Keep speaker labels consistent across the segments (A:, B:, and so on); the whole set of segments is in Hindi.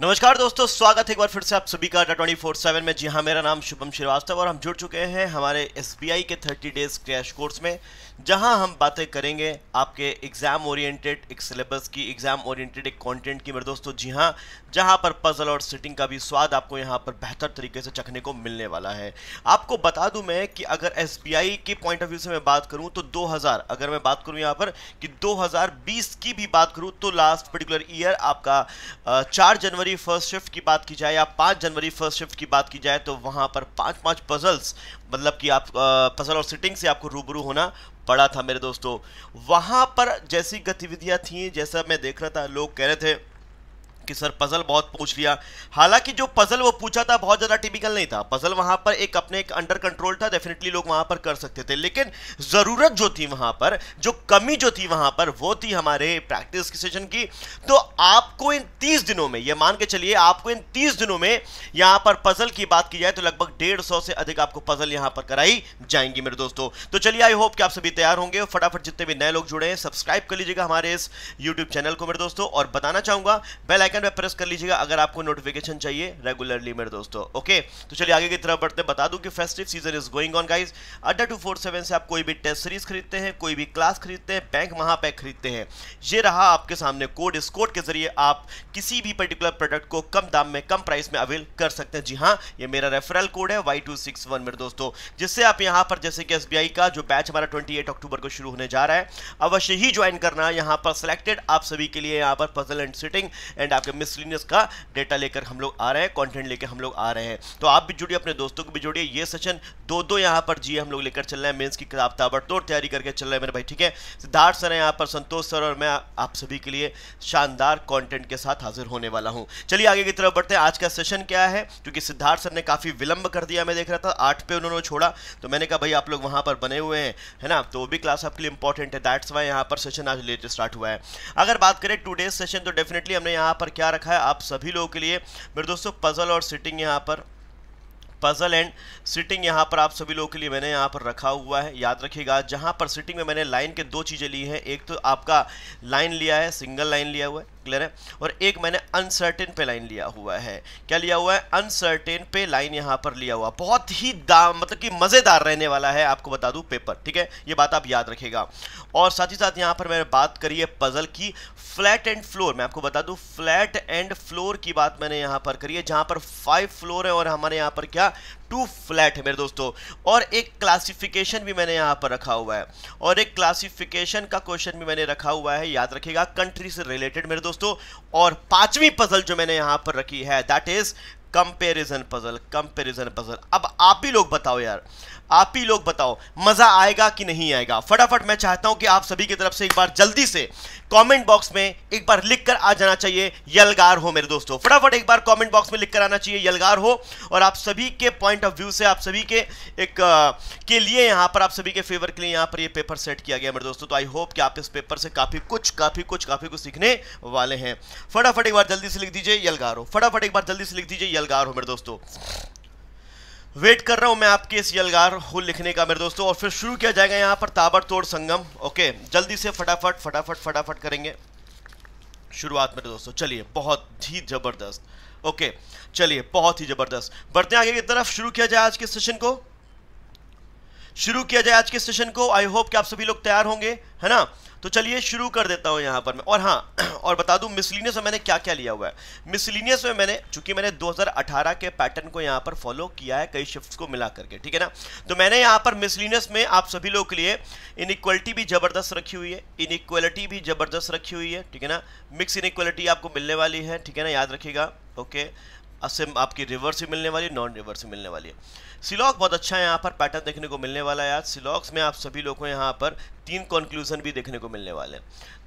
A: नमस्कार दोस्तों, स्वागत है एक बार फिर से आप सभी का ट्वेंटी फोर सेवन में। जी हाँ मेरा नाम शुभम श्रीवास्तव और हम जुड़ चुके हैं हमारे एस के थर्टी डेज़ क्रैश कोर्स में, जहाँ हम बातें करेंगे आपके एग्ज़ाम ओरिएंटेड एक सिलेबस की एग्ज़ाम ओरिएंटेड एक कंटेंट की। मेरे दोस्तों, जी हाँ जहाँ पर पजल और सिटिंग का भी स्वाद आपको यहाँ पर बेहतर तरीके से चखने को मिलने वाला है। आपको बता दूँ मैं कि अगर एस के पॉइंट ऑफ़ व्यू से मैं बात करूँ तो 2000 अगर मैं बात करूँ यहाँ पर कि 2020 की भी बात करूँ तो लास्ट पर्टिकुलर ईयर आपका चार जनवरी फ़र्स्ट शिफ्ट की बात की जाए या पाँच जनवरी फ़र्स्ट शिफ्ट की बात की जाए तो वहाँ पर पाँच पाँच पजल्स मतलब कि आप पजल और सिटिंग से आपको रूबरू होना पड़ा था मेरे दोस्तों। वहाँ पर जैसी गतिविधियाँ थी, जैसा मैं देख रहा था, लोग कह रहे थे कि सर पजल बहुत पूछ लिया। हालाँकि जो पजल वो पूछा था, बहुत ज़्यादा टिपिकल नहीं था। पजल वहाँ पर एक अपने एक अंडर कंट्रोल था डेफिनेटली लोग वहाँ पर कर सकते थे। लेकिन ज़रूरत जो थी वहाँ पर, जो कमी जो थी वहाँ पर, वो थी हमारे प्रैक्टिस सेशन की। तो आपको इन तीस दिनों में, ये मान के चलिए, आपको इन तीस दिनों में यहाँ पर पजल की बात की जाए तो लगभग डेढ़ सौ अधिक आपको पजल यहाँ पर कराई जाएँगी मेरे दोस्तों। तो चलिए आई होप कि आप सभी तैयार होंगे। फटाफट जितने भी नए लोग जुड़े हैं सब्सक्राइब कर लीजिएगा हमारे इस यूट्यूब चैनल को मेरे दोस्तों। और बताना चाहूँगा बेल आइकन पे प्रेस कर लीजिएगा, अगर आपको नोटिफिकेशन चाहिए रेगुलरली मेरे दोस्तों ओके तो चलिए आगे की तरफ़ बढ़ते बता दूँ कि festive season is going on guys Adda two four seven से आप कोई भी टेस्ट सीरीज़ खरीदते हैं, कोई भी क्लास खरीदते हैं बैंक महापैक खरीदते हैं। ये रहा आपके सामने कोड इस कोड के ज़रिए आप किसी भी पर्टिकुलर प्रोडक्ट को कम दाम में, कम प्राइस में अवेल कर सकते हैं। जी हाँ ये मेरा रेफरल कोड है वाई टू सिक्स वन मेरे दोस्तों। जिससे आप यहाँ पर, जैसे कि एस का जो बैच हमारा ट्वेंटी अक्टूबर को शुरू होने जा रहा है, अवश्य ही ज्वाइन करना। यहाँ पर सिलेक्टेड आप सभी के लिए यहाँ पर पजल एंड सिटिंग एंड आपके मिसलिनियस का डेटा लेकर हम लोग आ रहे हैं कंटेंट लेकर हम लोग आ रहे हैं। तो आप भी जुड़िए, अपने दोस्तों को भी जोड़िए। ये सेशन दो दो यहाँ पर जी हम लोग लेकर चल रहे हैं। मेंस की किताब ताबड़तोड़ तैयारी करके चल रहे हैं मेरे भाई, ठीक है? सिद्धार्थ सर है यहाँ पर, संतोष सर और मैं आप सभी के लिए शानदार कॉन्टेंट के साथ हाजिर होने वाला हूँ। चलिए आगे की तरफ़ बढ़ते हैं। आज का सेशन क्या है? क्योंकि सिद्धार्थ सर ने काफ़ी विलंब कर दिया, मैं देख रहा था। आठ पे उन्होंने छोड़ा तो मैंने कहा, भाई, आप लोग वहाँ पर बने हुए हैं, है ना? तो भी क्लास आपके लिए इंपॉर्टेंट है दैट्स वाई यहाँ पर सेशन आज लेट स्टार्ट हुआ है। अगर बात करें टू डेज़ सेशन तो डेफिनेटली हमने यहाँ पर क्या रखा है आप सभी लोगों के लिए? मेरे दोस्तों पजल और सिटिंग यहाँ पर। पजल एंड सिटिंग यहाँ पर आप सभी लोगों के लिए मैंने यहाँ पर रखा हुआ है। याद रखिएगा, जहाँ पर सिटिंग में मैंने लाइन के दो चीज़ें ली हैं। एक तो आपका लाइन लिया है सिंगल लाइन लिया हुआ है क्लियर है? और एक मैंने अनसर्टेन पे लाइन लिया हुआ है। क्या लिया हुआ है? अनसर्टेन पे लाइन यहाँ पर लिया हुआ। बहुत ही दाम मतलब कि मज़ेदार रहने वाला है, आपको बता दूँ पेपर ठीक है? ये बात आप याद रखेगा और साथ ही साथ यहाँ पर मैंने बात करी है पजल की। फ्लैट एंड फ्लोर, मैं आपको बता दूँ, फ्लैट एंड फ्लोर की बात मैंने यहाँ पर करी है, जहाँ पर फाइव फ्लोर है और हमारे यहाँ पर क्या टू फ्लैट है मेरे दोस्तों। और एक क्लासिफिकेशन भी मैंने यहाँ पर रखा हुआ है। और एक क्लासिफिकेशन का क्वेश्चन भी मैंने रखा हुआ है, याद रखिएगा कंट्री से रिलेटेड मेरे दोस्तों। और पांचवी पजल जो मैंने यहाँ पर रखी है that is comparison puzzle comparison puzzle अब आप भी लोग बताओ यार आप ही लोग बताओ मज़ा आएगा कि नहीं आएगा? फटाफट मैं चाहता हूँ कि आप सभी की तरफ़ से एक बार जल्दी से कमेंट बॉक्स में एक बार लिख कर आ जाना चाहिए यलगार हो मेरे दोस्तों। फटाफट एक बार कमेंट बॉक्स में लिख कर आना चाहिए यलगार हो। और आप सभी के पॉइंट ऑफ़ व्यू से आप सभी के एक आ, के लिए यहाँ पर आप सभी के फेवर के लिए यहाँ पर ये पेपर सेट किया गया मेरे दोस्तों। तो आई होप कि आप इस पेपर से काफ़ी कुछ काफ़ी कुछ काफ़ी कुछ सीखने वाले हैं। फटाफट एक बार जल्दी से लिख दीजिए यलगार हो। फटाफट एक बार जल्दी से लिख दीजिए यलगार हो मेरे दोस्तों। वेट कर रहा हूँ मैं आपके इस यलगार हो लिखने का, मेरे दोस्तों, और फिर शुरू किया जाएगा यहाँ पर ताबड़तोड़ संगम। ओके, जल्दी से फटाफट फटाफट फटाफट करेंगे। शुरुआत मेरे दोस्तों, चलिए, बहुत ही ज़बरदस्त। ओके, चलिए, बहुत ही ज़बरदस्त। बढ़ते आगे की तरफ़, शुरू किया जाए आज के सेशन को। शुरू किया जाए आज के सेशन को। आई होप कि आप सभी लोग तैयार होंगे, है ना? तो चलिए शुरू कर देता हूँ यहाँ पर मैं। और हाँ और बता दूँ मिसलिनियस में मैंने क्या क्या लिया हुआ है। मिसलिनियस में मैंने, चूँकि मैंने 2018 के पैटर्न को यहाँ पर फॉलो किया है, कई शिफ्ट्स को मिला करके, ठीक है ना? तो मैंने यहाँ पर मिसलिनियस में आप सभी लोगों के लिए इनइक्वलिटी भी ज़बरदस्त रखी हुई है। इनइक्वलिटी भी ज़बरदस्त रखी हुई है, ठीक है ना? मिक्स इनइक्वलिटी आपको मिलने वाली है, ठीक है ना? याद रखिएगा ओके असिम, आपकी रिवर्स भी मिलने वाली नॉन रिवर्स भी मिलने वाली है। सिलॉक बहुत अच्छा है यहाँ पर पैटर्न देखने को मिलने वाला है आज। सिलॉक्स में आप सभी लोगों को यहाँ पर तीन कंक्लूजन भी देखने को मिलने वाले हैं।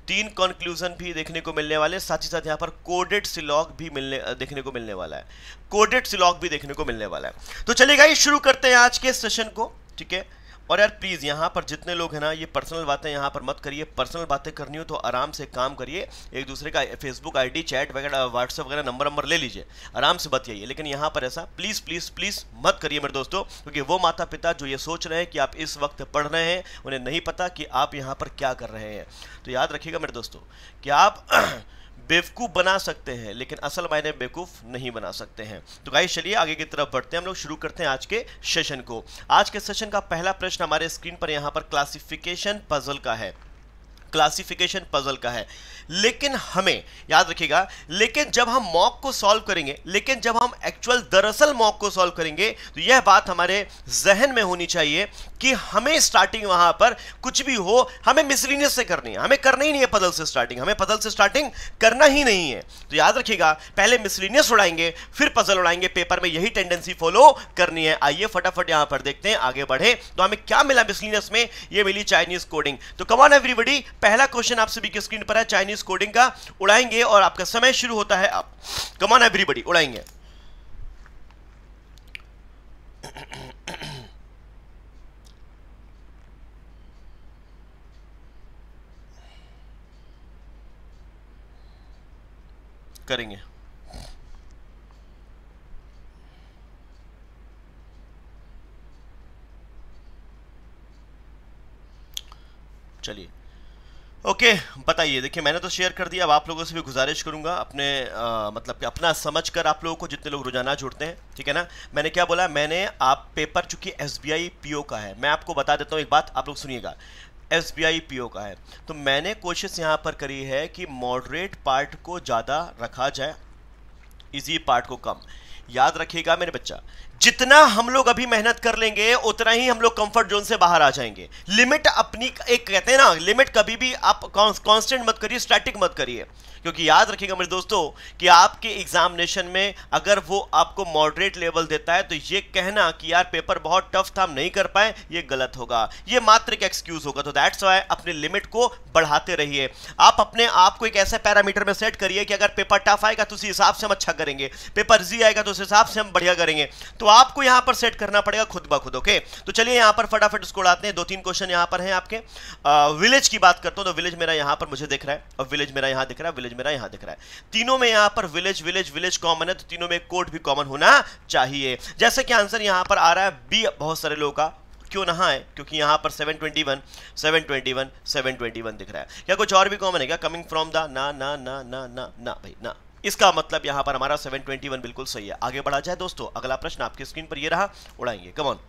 A: तीन कंक्लूजन भी देखने को मिलने वाले साथ ही साथ यहाँ पर कोडेड सिलॉक भी मिलने देखने को मिलने वाला है। कोडेड सिलॉक भी देखने को मिलने वाला है। तो चलिएगा शुरू करते हैं आज के सेशन को, ठीक है? और यार प्लीज़ यहाँ पर जितने लोग हैं ना, ये पर्सनल बातें यहाँ पर मत करिए। पर्सनल बातें करनी हो तो आराम से काम करिए। एक दूसरे का फेसबुक आईडी चैट वगैरह व्हाट्सअप वगैरह नंबर नंबर ले लीजिए। आराम से बताइए। लेकिन यहाँ पर ऐसा प्लीज़ प्लीज़ प्लीज़ मत करिए मेरे दोस्तों, क्योंकि वो माता पिता जो ये सोच रहे हैं कि आप इस वक्त पढ़ रहे हैं, उन्हें नहीं पता कि आप यहाँ पर क्या कर रहे हैं। तो याद रखिएगा मेरे दोस्तों कि आप बेवकूफ़ बना सकते हैं, लेकिन असल मायने बेवकूफ़ नहीं बना सकते हैं। तो गाइस, चलिए आगे की तरफ़ बढ़ते हैं। हम लोग शुरू करते हैं आज के सेशन को। आज के सेशन का पहला प्रश्न हमारे स्क्रीन पर यहाँ पर क्लासिफिकेशन पजल का है। क्लासिफिकेशन पजल का है। लेकिन हमें, याद रखिएगा, लेकिन जब हम मॉक को सॉल्व करेंगे, लेकिन जब हम एक्चुअल दरअसल मॉक को सॉल्व करेंगे तो यह बात हमारे जहन में होनी चाहिए कि हमें स्टार्टिंग वहाँ पर कुछ भी हो, हमें मिसलिनियस से करनी है। हमें करना ही नहीं है पदल से स्टार्टिंग हमें पदल से स्टार्टिंग करना ही नहीं है। तो याद रखिएगा, पहले मिसलिनियस उड़ाएँगे, फिर पजल उड़ाएँगे पेपर में यही टेंडेंसी फॉलो करनी है। आइए फटाफट यहाँ पर देखते हैं, आगे बढ़े। तो हमें क्या मिला मिसलिनियस में? ये मिली चाइनीज़ कोडिंग तो कमान एवरीबडी पहला क्वेश्चन आप सभी की स्क्रीन पर है चाइनीज़ कोडिंग का। उड़ाएँगे और आपका समय शुरू होता है। आप कमान एवरीबडी उड़ाएँगे। करेंगे। चलिए। ओके बताइए देखिए मैंने तो शेयर कर दिया अब आप लोगों से भी गुजारिश करूँगा अपने आ, मतलब कि अपना समझ कर आप लोगों को जितने लोग रोज़ाना जुड़ते हैं ठीक है ना? मैंने क्या बोला मैंने आप पेपर चूँकि एस बी आई पी का है मैं आपको बता देता हूँ एक बात आप लोग सुनिएगा एस बी आई पी का है तो मैंने कोशिश यहाँ पर करी है कि मॉडरेट पार्ट को ज़्यादा रखा जाए इजी पार्ट को कम याद रखिएगा मेरे बच्चा जितना हम लोग अभी मेहनत कर लेंगे, उतना ही हम लोग कंफर्ट जोन से बाहर आ जाएँगे। लिमिट अपनी एक कहते हैं ना लिमिट कभी भी आप कांस्टेंट मत करिए स्टैटिक मत करिए। क्योंकि याद रखिएगा मेरे दोस्तों, कि आपके एग्जामिनेशन में अगर वो आपको मॉडरेट लेवल देता है तो ये कहना कि यार पेपर बहुत टफ था, हम नहीं कर पाए, ये गलत होगा। ये मात्र एक एक्सक्यूज होगा। तो दैट्स वाई अपने लिमिट को बढ़ाते रहिए। आप अपने आप को एक ऐसे पैरामीटर में सेट करिए कि अगर पेपर टफ आएगा तो उसी हिसाब से हम अच्छा करेंगे। पेपर जी आएगा तो उस हिसाब से हम बढ़िया करेंगे। तो आपको यहाँ पर सेट करना पड़ेगा खुद ब खुद ओके तो चलिए यहाँ पर फटाफट उसको उड़ाते हैं। दो तीन क्वेश्चन यहाँ पर हैं आपके। विलेज की बात करता हूँ तो विलेज मेरा यहाँ पर मुझे दिख रहा है। और विलेज मेरा यहाँ दिख रहा है विलेज मेरा यहाँ दिख रहा है। तीनों में यहाँ पर विलेज विलेज विलेज कॉमन है तो तीनों में कोड भी कॉमन होना चाहिए। जैसे कि आंसर यहाँ पर आ रहा है बी बहुत सारे लोगों का क्यों ना है क्योंकि यहाँ पर 721 721 721 दिख रहा है। क्या कुछ और भी कॉमन है क्या? कमिंग फ्रॉम द ना ना ना ना ना ना, भाई, ना। इसका मतलब यहाँ पर हमारा 721 बिल्कुल सही है। आगे बढ़ा जाए दोस्तों, अगला प्रश्न आपकी स्क्रीन पर ये रहा, उड़ाएँगे। कम ऑन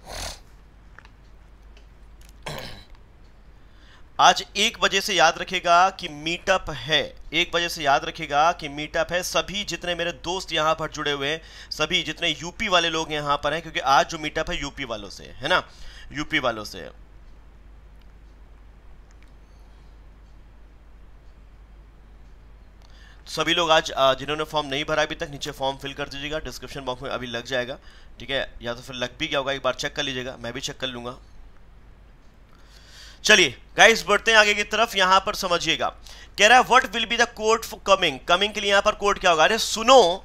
A: आज एक बजे से याद रखेगा कि मीटअप है। एक बजे से याद रखेगा कि मीटअप है। सभी जितने मेरे दोस्त यहाँ पर जुड़े हुए हैं, सभी जितने यूपी वाले लोग यहाँ पर हैं, क्योंकि आज जो मीटअप है यूपी वालों से, है ना? यूपी वालों से। सभी लोग आज जिन्होंने फॉर्म नहीं भरा अभी तक, नीचे फॉर्म फिल कर दीजिएगा डिस्क्रिप्शन बॉक्स में अभी लग जाएगा, ठीक है? या तो फिर लग भी गया होगा, एक बार चेक कर लीजिएगा, मैं भी चेक कर लूँगा। चलिए गाइस बढ़ते हैं आगे की तरफ़, यहाँ पर समझिएगा। कह रहा है what will be the code for coming coming के लिए यहाँ पर कोड क्या होगा? अरे, सुनो,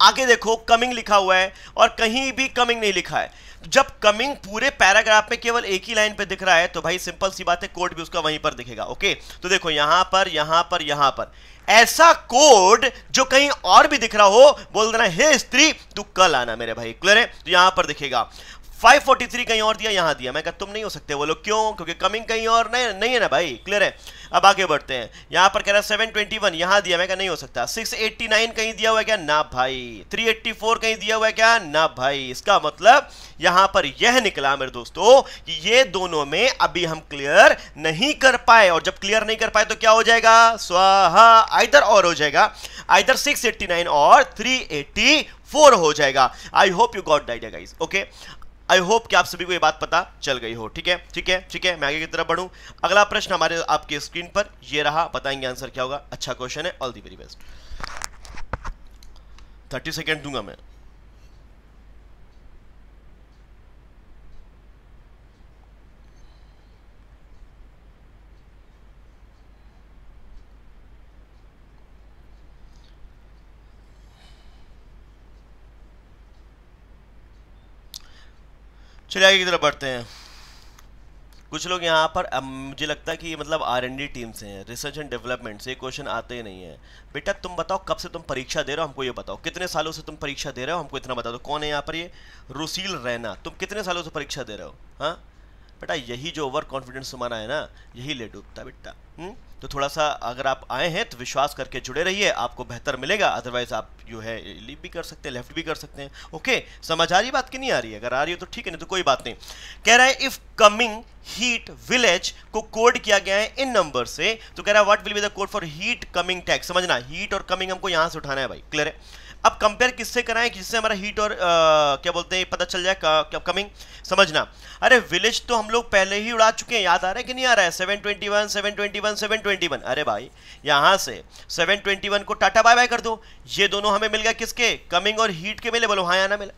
A: आगे देखो कमिंग लिखा हुआ है, और कहीं भी कमिंग नहीं लिखा है। जब कमिंग पूरे पैराग्राफ में केवल एक ही लाइन पे दिख रहा है तो भाई सिंपल सी बात है कोर्ट भी उसका वहीं पर दिखेगा ओके तो देखो, यहाँ पर यहाँ पर यहाँ पर। ऐसा कोड जो कहीं और भी दिख रहा हो, बोल देना, हे स्त्री, तू कल आना मेरे भाई। क्लियर है? तो यहाँ पर दिखेगा। 543 कहीं और दिया, यहाँ दिया। मैं कहा, तुम नहीं हो सकते बोलो क्यों? क्योंकि कमिंग कहीं और नहीं नहीं है ना भाई। क्लियर है? अब आगे बढ़ते हैं। यहाँ पर कह रहा है 721 यहाँ दिया मैं कहा नहीं हो सकता। 689 कहीं दिया हुआ है क्या? ना भाई। 384 कहीं दिया हुआ है क्या? ना भाई। इसका मतलब यहाँ पर यह निकला मेरे दोस्तों कि ये दोनों में अभी हम क्लियर नहीं कर पाए। और जब क्लियर नहीं कर पाए तो क्या हो जाएगा? स्वाहा आइदर और हो जाएगा। आइदर 689 और 384 हो जाएगा। I hope you got the idea guys okay I hope कि आप सभी को ये बात पता चल गई हो। ठीक है? ठीक है? ठीक है? मैं आगे की तरफ़ बढ़ू। अगला प्रश्न हमारे आपके स्क्रीन पर ये रहा। बताएँगे आंसर क्या होगा। अच्छा क्वेश्चन है। All the very best thirty second दूँगा मैं। चलिए आगे की तरफ़ बढ़ते हैं। कुछ लोग यहाँ पर मुझे लगता है कि ये मतलब आर एन डी टीम से हैं। रिसर्च एंड डेवलपमेंट से क्वेश्चन आते ही नहीं है। बेटा, तुम बताओ कब से तुम परीक्षा दे रहे हो? हमको ये बताओ, कितने सालों से तुम परीक्षा दे रहे हो? हमको इतना बता दो। कौन है यहाँ पर ये? रुसील रैना। तुम कितने सालों से परीक्षा दे रहे हो? हाँ? बेटा, यही जो ओवर कॉन्फिडेंस तुम्हारा है ना, यही ले डूबता बेटा हम्म? तो थोड़ा सा अगर आप आए हैं तो विश्वास करके जुड़े रहिए, आपको बेहतर मिलेगा अदरवाइज़ आप जो है लीव भी कर सकते हैं लेफ़्ट भी कर सकते हैं। ओके समझ आ रही बात कि नहीं आ रही? है अगर आ रही है तो ठीक है, नहीं तो कोई बात नहीं। कह रहा है इफ़ कमिंग हीट विलेज को कोड किया गया है इन नंबर से तो कह रहा है what will be the code for heat coming tax समझना हीट और कमिंग हमको यहाँ से उठाना है भाई क्लियर है? अब कंपेयर किससे कराएँ जिससे हमारा हीट और आ, क्या बोलते हैं पता चल जाए कमिंग समझना। अरे विलेज तो हम लोग पहले ही उड़ा चुके हैं याद आ रहा है कि नहीं आ रहा है? 721 721 721 अरे भाई यहाँ से 721 को टाटा बाय बाय कर दो। ये दोनों हमें मिल गया किसके? कमिंग और हीट के मिले बोलो हाँ या ना मिले।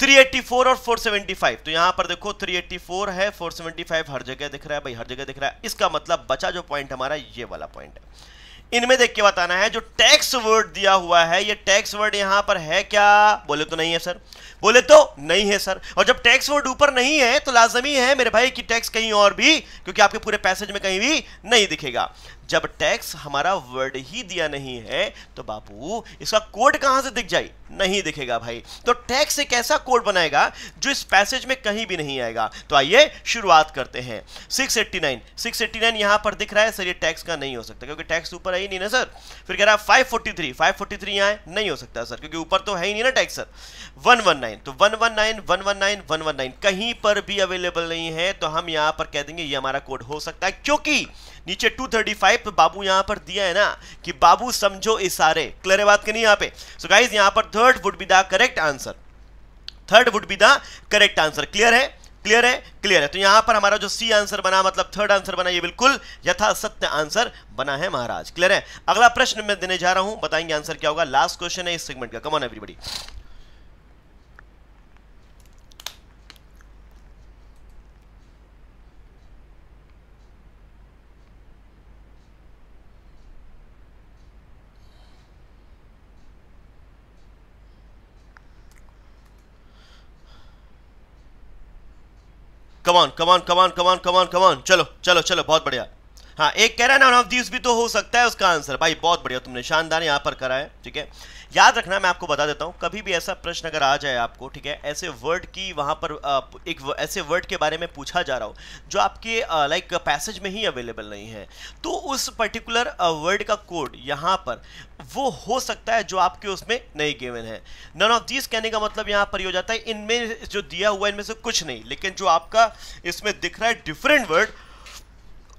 A: 384 और 475 तो यहाँ पर देखो 384 है 475 हर जगह दिख रहा है भाई हर जगह दिख रहा है। इसका मतलब बचा जो पॉइंट हमारा ये वाला पॉइंट है। इनमें देख के बताना है, जो टैक्स वर्ड दिया हुआ है, ये टैक्स वर्ड यहाँ पर है क्या? बोले तो नहीं है सर बोले तो नहीं है सर और जब टैक्स वर्ड ऊपर नहीं है तो लाजमी है मेरे भाई कि टैक्स कहीं और भी, क्योंकि आपके पूरे पैसेज में कहीं भी नहीं दिखेगा। जब टैक्स हमारा वर्ड ही दिया नहीं है तो बापू, इसका कोड कहाँ से दिख जाए? नहीं दिखेगा भाई। तो टैक्स एक ऐसा कोड बनाएगा, जो इस पैसेज में कहीं भी नहीं आएगा। तो आइए शुरुआत करते हैं। 689 689 यहाँ पर दिख रहा है, सर, ये टैक्स का नहीं हो सकता, क्योंकि टैक्स ऊपर है ही नहीं ना, सर। फिर कह रहा है 543 543 यहाँ नहीं हो सकता, सर, क्योंकि ऊपर तो है ही नहीं ना टैक्स सर। 119 तो 119 119 119 कहीं पर भी अवेलेबल नहीं है तो हम यहाँ पर कह देंगे, ये हमारा कोड हो सकता है, क्योंकि नीचे 235 तो बाबू यहाँ पर दिया है ना कि बाबू समझो इशारे। क्लियर है बात की नहीं यहाँ पे? सो गाइस यहाँ पर third would be the correct answer third would be the correct answer clear है? क्लियर है? क्लियर है. तो यहाँ पर हमारा जो सी आंसर बना मतलब थर्ड आंसर बना, ये बिल्कुल यथा सत्य आंसर बना है महाराज। क्लियर है? अगला प्रश्न मैं देने जा रहा हूँ। बताएँगे आंसर क्या होगा? लास्ट क्वेश्चन है इस सेगमेंट का। कमॉन एवरीबॉडी कमान कमान कमान कमान कमान कमान चलो चलो चलो बहुत बढ़िया। हाँ एक कह रहा है ना ऑफ़ दिस भी तो हो सकता है उसका आंसर भाई, बहुत बढ़िया, तुमने शानदार यहाँ पर करा है, ठीक है? याद रखना, मैं आपको बता देता हूँ, कभी भी ऐसा प्रश्न अगर आ जाए आपको, ठीक है, ऐसे वर्ड की वहाँ पर एक ऐसे वर्ड के बारे में पूछा जा रहा हो, जो आपके लाइक पैसेज में ही अवेलेबल नहीं है तो उस पर्टिकुलर वर्ड का कोड यहाँ पर वो हो सकता है जो आपके उसमें नहीं गिवन है। नन ऑफ़ दीज कहने का मतलब यहाँ पर ये हो जाता है, इनमें जो दिया हुआ है, इनमें से कुछ नहीं, लेकिन जो आपका इसमें दिख रहा है डिफरेंट वर्ड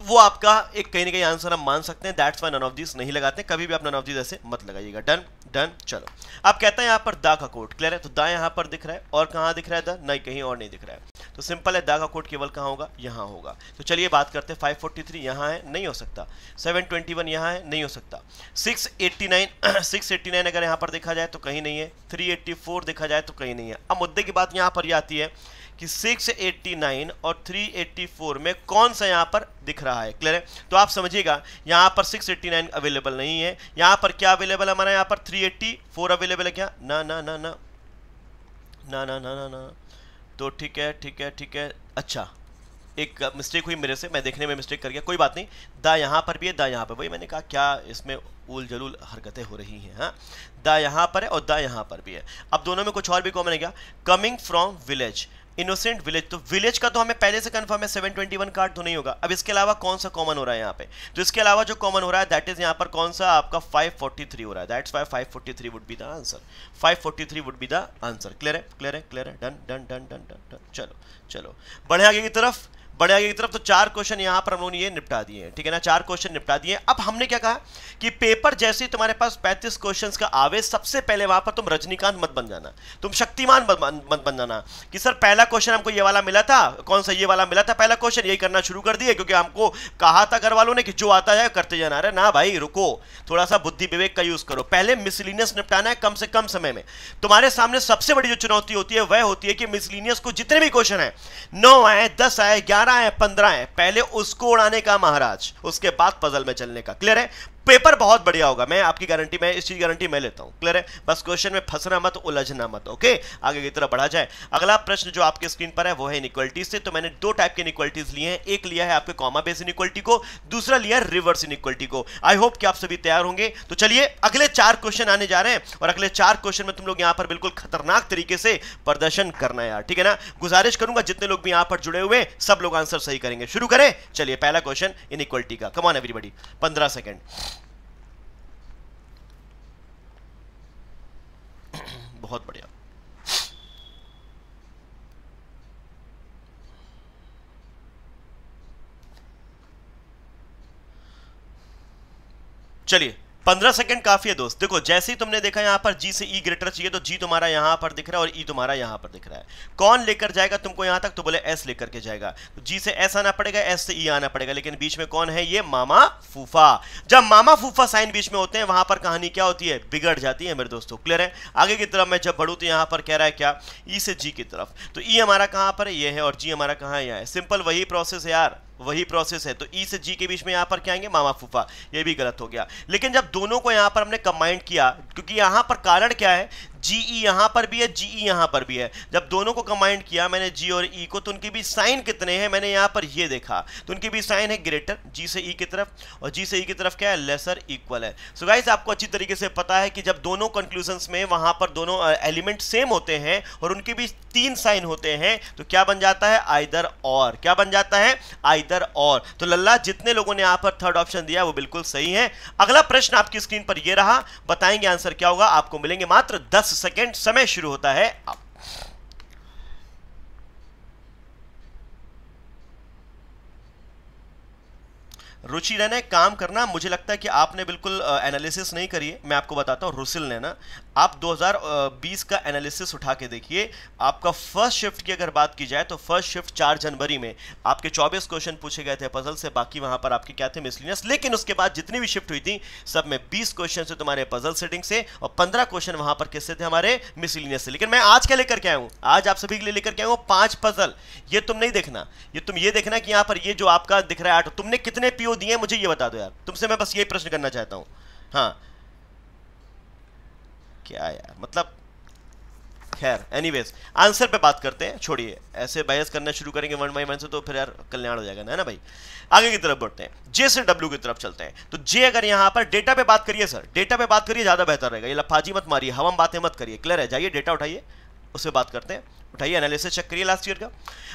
A: वो आपका एक कहीं ना कहीं आंसर हम मान सकते हैं that's why none of this नहीं लगाते, कभी भी आप नन ऑफ़ दिस ऐसे मत लगाइएगा। डन डन चलो। आप कहते हैं यहाँ पर दा का कोड क्लियर है? तो दा यहाँ पर दिख रहा है, और कहाँ दिख रहा है दा नहीं, कहीं और नहीं दिख रहा है। तो सिंपल है दा का कोड केवल कहाँ होगा? यहाँ होगा। तो चलिए बात करते हैं 543 यहाँ है, नहीं हो सकता। 721 यहाँ है, नहीं हो सकता। 689 689 अगर यहाँ पर देखा जाए तो कहीं नहीं है। 384 देखा जाए तो कहीं नहीं है। अब मुद्दे की बात यहाँ पर आती है कि 689 और 384 में कौन सा यहाँ पर दिख रहा है? क्लियर है? तो आप समझिएगा, यहाँ पर 689 अवेलेबल नहीं है। यहाँ पर क्या अवेलेबल है? हमारा यहाँ पर 384 अवेलेबल है क्या? ना ना ना ना। ना ना ना ना ना। तो ठीक है ठीक है ठीक है। अच्छा एक मिस्टेक हुई मेरे से, मैं देखने में मिस्टेक कर गया। कोई बात नहीं। दा यहाँ पर भी है, दा यहाँ पर। वही मैंने कहा, क्या इसमें उल जलूल हरकतें हो रही हैं हाँ? दा यहाँ पर है और दा यहाँ पर भी है। अब दोनों में कुछ और भी कॉमन है क्या? Coming from village innocent village तो विलेज का तो हमें पहले से कंफर्म है 721 कार्ड तो नहीं होगा। अब इसके अलावा कौन सा कॉमन हो रहा है यहाँ पे? तो इसके अलावा जो कॉमन हो रहा है दैट इज़ यहाँ पर कौन सा आपका 543 हो रहा है। That's why 543 would be the answer 543 would be the answer clear है? क्लियर है? क्लियर है? Done done done done done चलो चलो। बढ़े आगे की तरफ़। बढ़े आगे की तरफ़ तो चार क्वेश्चन यहाँ पर हम लोगों ने ये निपटा दिए ठीक है ना? चार क्वेश्चन निपटा दिए अब हमने क्या कहा कि पेपर जैसे ही तुम्हारे पास 35 क्वेश्चंस का आवे सबसे पहले वहाँ पर तुम रजनीकांत मत बन जाना, तुम शक्तिमान मत बन जाना कि सर पहला क्वेश्चन हमको ये वाला मिला था, कौन सा ये वाला मिला था? पहला क्वेश्चन यही करना शुरू कर दिए क्योंकि हमको कहा था घर वालों ने कि जो आता है करते जाना। अरे ना भाई, रुको थोड़ा सा बुद्धि विवेक का यूज़ करो। पहले मिसलिनियस निपटाना है कम से कम समय में। तुम्हारे सामने सबसे बड़ी जो चुनौती होती है, वह होती है कि मिसलिनियस को जितने भी क्वेश्चन है, नौ आए, दस आए, ग्यारह आए पंद्रह है। पहले उसको उड़ाने का महाराज, उसके बाद पजल में चलने का। क्लियर है? पेपर बहुत बढ़िया होगा। मैं आपकी गारंटी, मैं इस चीज़ गारंटी मैं लेता हूँ। क्लियर है? बस क्वेश्चन में फंसना मत, उलझना मत, ओके? आगे की तरफ़ बढ़ा जाए। अगला प्रश्न जो आपके स्क्रीन पर है, वो है इनइक्वलिटी से। तो मैंने दो टाइप के इनइक्वलिटीज लिए हैं। एक लिया है आपके कॉमा बेस इनइक्वलिटी को, दूसरा लिया है रिवर्स इनइक्वलिटी को। आई होप कि आप सभी तैयार होंगे। तो चलिए, अगले चार क्वेश्चन आने जा रहे हैं और अगले चार क्वेश्चन में तुम लोग यहाँ पर बिल्कुल खतरनाक तरीके से प्रदर्शन करना यार, ठीक है ना? गुजारिश करूँगा जितने लोग भी यहाँ पर जुड़े हुए सब लोग आंसर सही करेंगे। शुरू करें? चलिए, पहला क्वेश्चन इनइक्वलिटी का। कमान एवरीबडी पंद्रह सेकेंड बहुत बढ़िया। चलिए। पंद्रह सेकंड काफ़ी है दोस्त। देखो, जैसे ही तुमने देखा यहाँ पर जी से ई ग्रेटर चाहिए तो जी तुम्हारा यहाँ पर दिख रहा है और ई तुम्हारा यहाँ पर दिख रहा है। कौन लेकर जाएगा तुमको यहाँ तक? तो बोले एस लेकर के जाएगा। तो जी से एस आना पड़ेगा एस से ई आना पड़ेगा, लेकिन बीच में कौन है ये? मामा फूफा। जब मामा फूफा साइन बीच में होते हैं, वहाँ पर कहानी क्या होती है? बिगड़ जाती है, मेरे दोस्तों क्लियर है? आगे की तरफ़ मैं जब बढ़ू तो यहाँ पर कह रहा है क्या? ई से जी की तरफ़। तो ई हमारा कहाँ पर है? ये है और जी हमारा कहाँ यहाँ है। सिंपल वही प्रोसेस है यार। वही प्रोसेस है। तो ई e से जी के बीच में यहाँ पर क्या आएँगे? मामा फूफा। ये भी गलत हो गया। लेकिन जब दोनों को यहाँ पर हमने कंबाइंड किया, क्योंकि यहाँ पर कारण क्या है? जीई यहाँ पर भी है जीई यहाँ पर भी है। जब दोनों को कंबाइंड किया, मैंने जी और ई को तो उनके भी साइन कितने हैं, मैंने यहाँ पर ये देखा। तो उनके भी साइन है ग्रेटर जी से ई की तरफ़, और जी से ई की तरफ़ क्या है लेसर इक्वल है। सो so गाइस आपको अच्छी तरीके से पता है कि जब दोनों कंक्लूजन में वहाँ पर दोनों एलिमेंट सेम होते हैं, और उनके भी तीन साइन होते हैं तो क्या बन जाता है आइदर और क्या बन जाता है आइदर और तो लल्ला, जितने लोगों ने यहाँ पर थर्ड ऑप्शन दिया, वो बिल्कुल सही है। अगला प्रश्न आपकी स्क्रीन पर यह रहा, बताएँगे आंसर क्या होगा, आपको मिलेंगे मात्र दस सेकेंड समय शुरू होता है। अब। रुचि रहने, काम करना, मुझे लगता है कि आपने बिल्कुल एनालिसिस नहीं करी है। मैं आपको बताता हूँ, रुसिल ने ना आप 2020 का एनालिसिस उठा के देखिए। आपका फ़र्स्ट शिफ्ट की अगर बात की जाए तो फ़र्स्ट शिफ्ट 4 जनवरी में आपके 24 क्वेश्चन पूछे गए थे पजल से, बाकी वहाँ पर आपके क्या थे मिसलिनियस लेकिन उसके बाद जितनी भी शिफ्ट हुई थी, सब में 20 क्वेश्चन से तुम्हारे पजल सेटिंग से और 15 क्वेश्चन वहाँ पर किससे थे? हमारे मिसलिनियस से। लेकिन मैं आज क्या लेकर के आया हूँ? आज आप सभी के लिए लेकर के आया हूँ पाँच पजल ये तुम नहीं देखना। ये तुम ये देखना कि यहाँ पर ये जो आपका दिख रहा है आठ, तुमने कितने पीओ दिए मुझे ये बता दो यार। तुमसे मैं बस यही प्रश्न करना चाहता हूँ। हाँ। क्या यार? मतलब खैर एनीवेज आंसर पे बात करते हैं, छोड़िए, ऐसे बहस करना शुरू करेंगे वन बाई वन से तो फिर यार कल्याण हो जाएगा ना ना भाई? आगे की तरफ़ बढ़ते हैं जे से डब्ल्यू की तरफ़ चलते हैं तो जे अगर यहाँ पर डेटा पे बात करिए सर डेटा पे बात करिए, ज़्यादा बेहतर रहेगा, ये लफाजी मत मारिए, हम बातें मत करिए क्लियर है? जाइए डेटा उठाइए, उससे बात करते हैं, उठाइए एनालिसिस चेक करिए लास्ट ईयर का।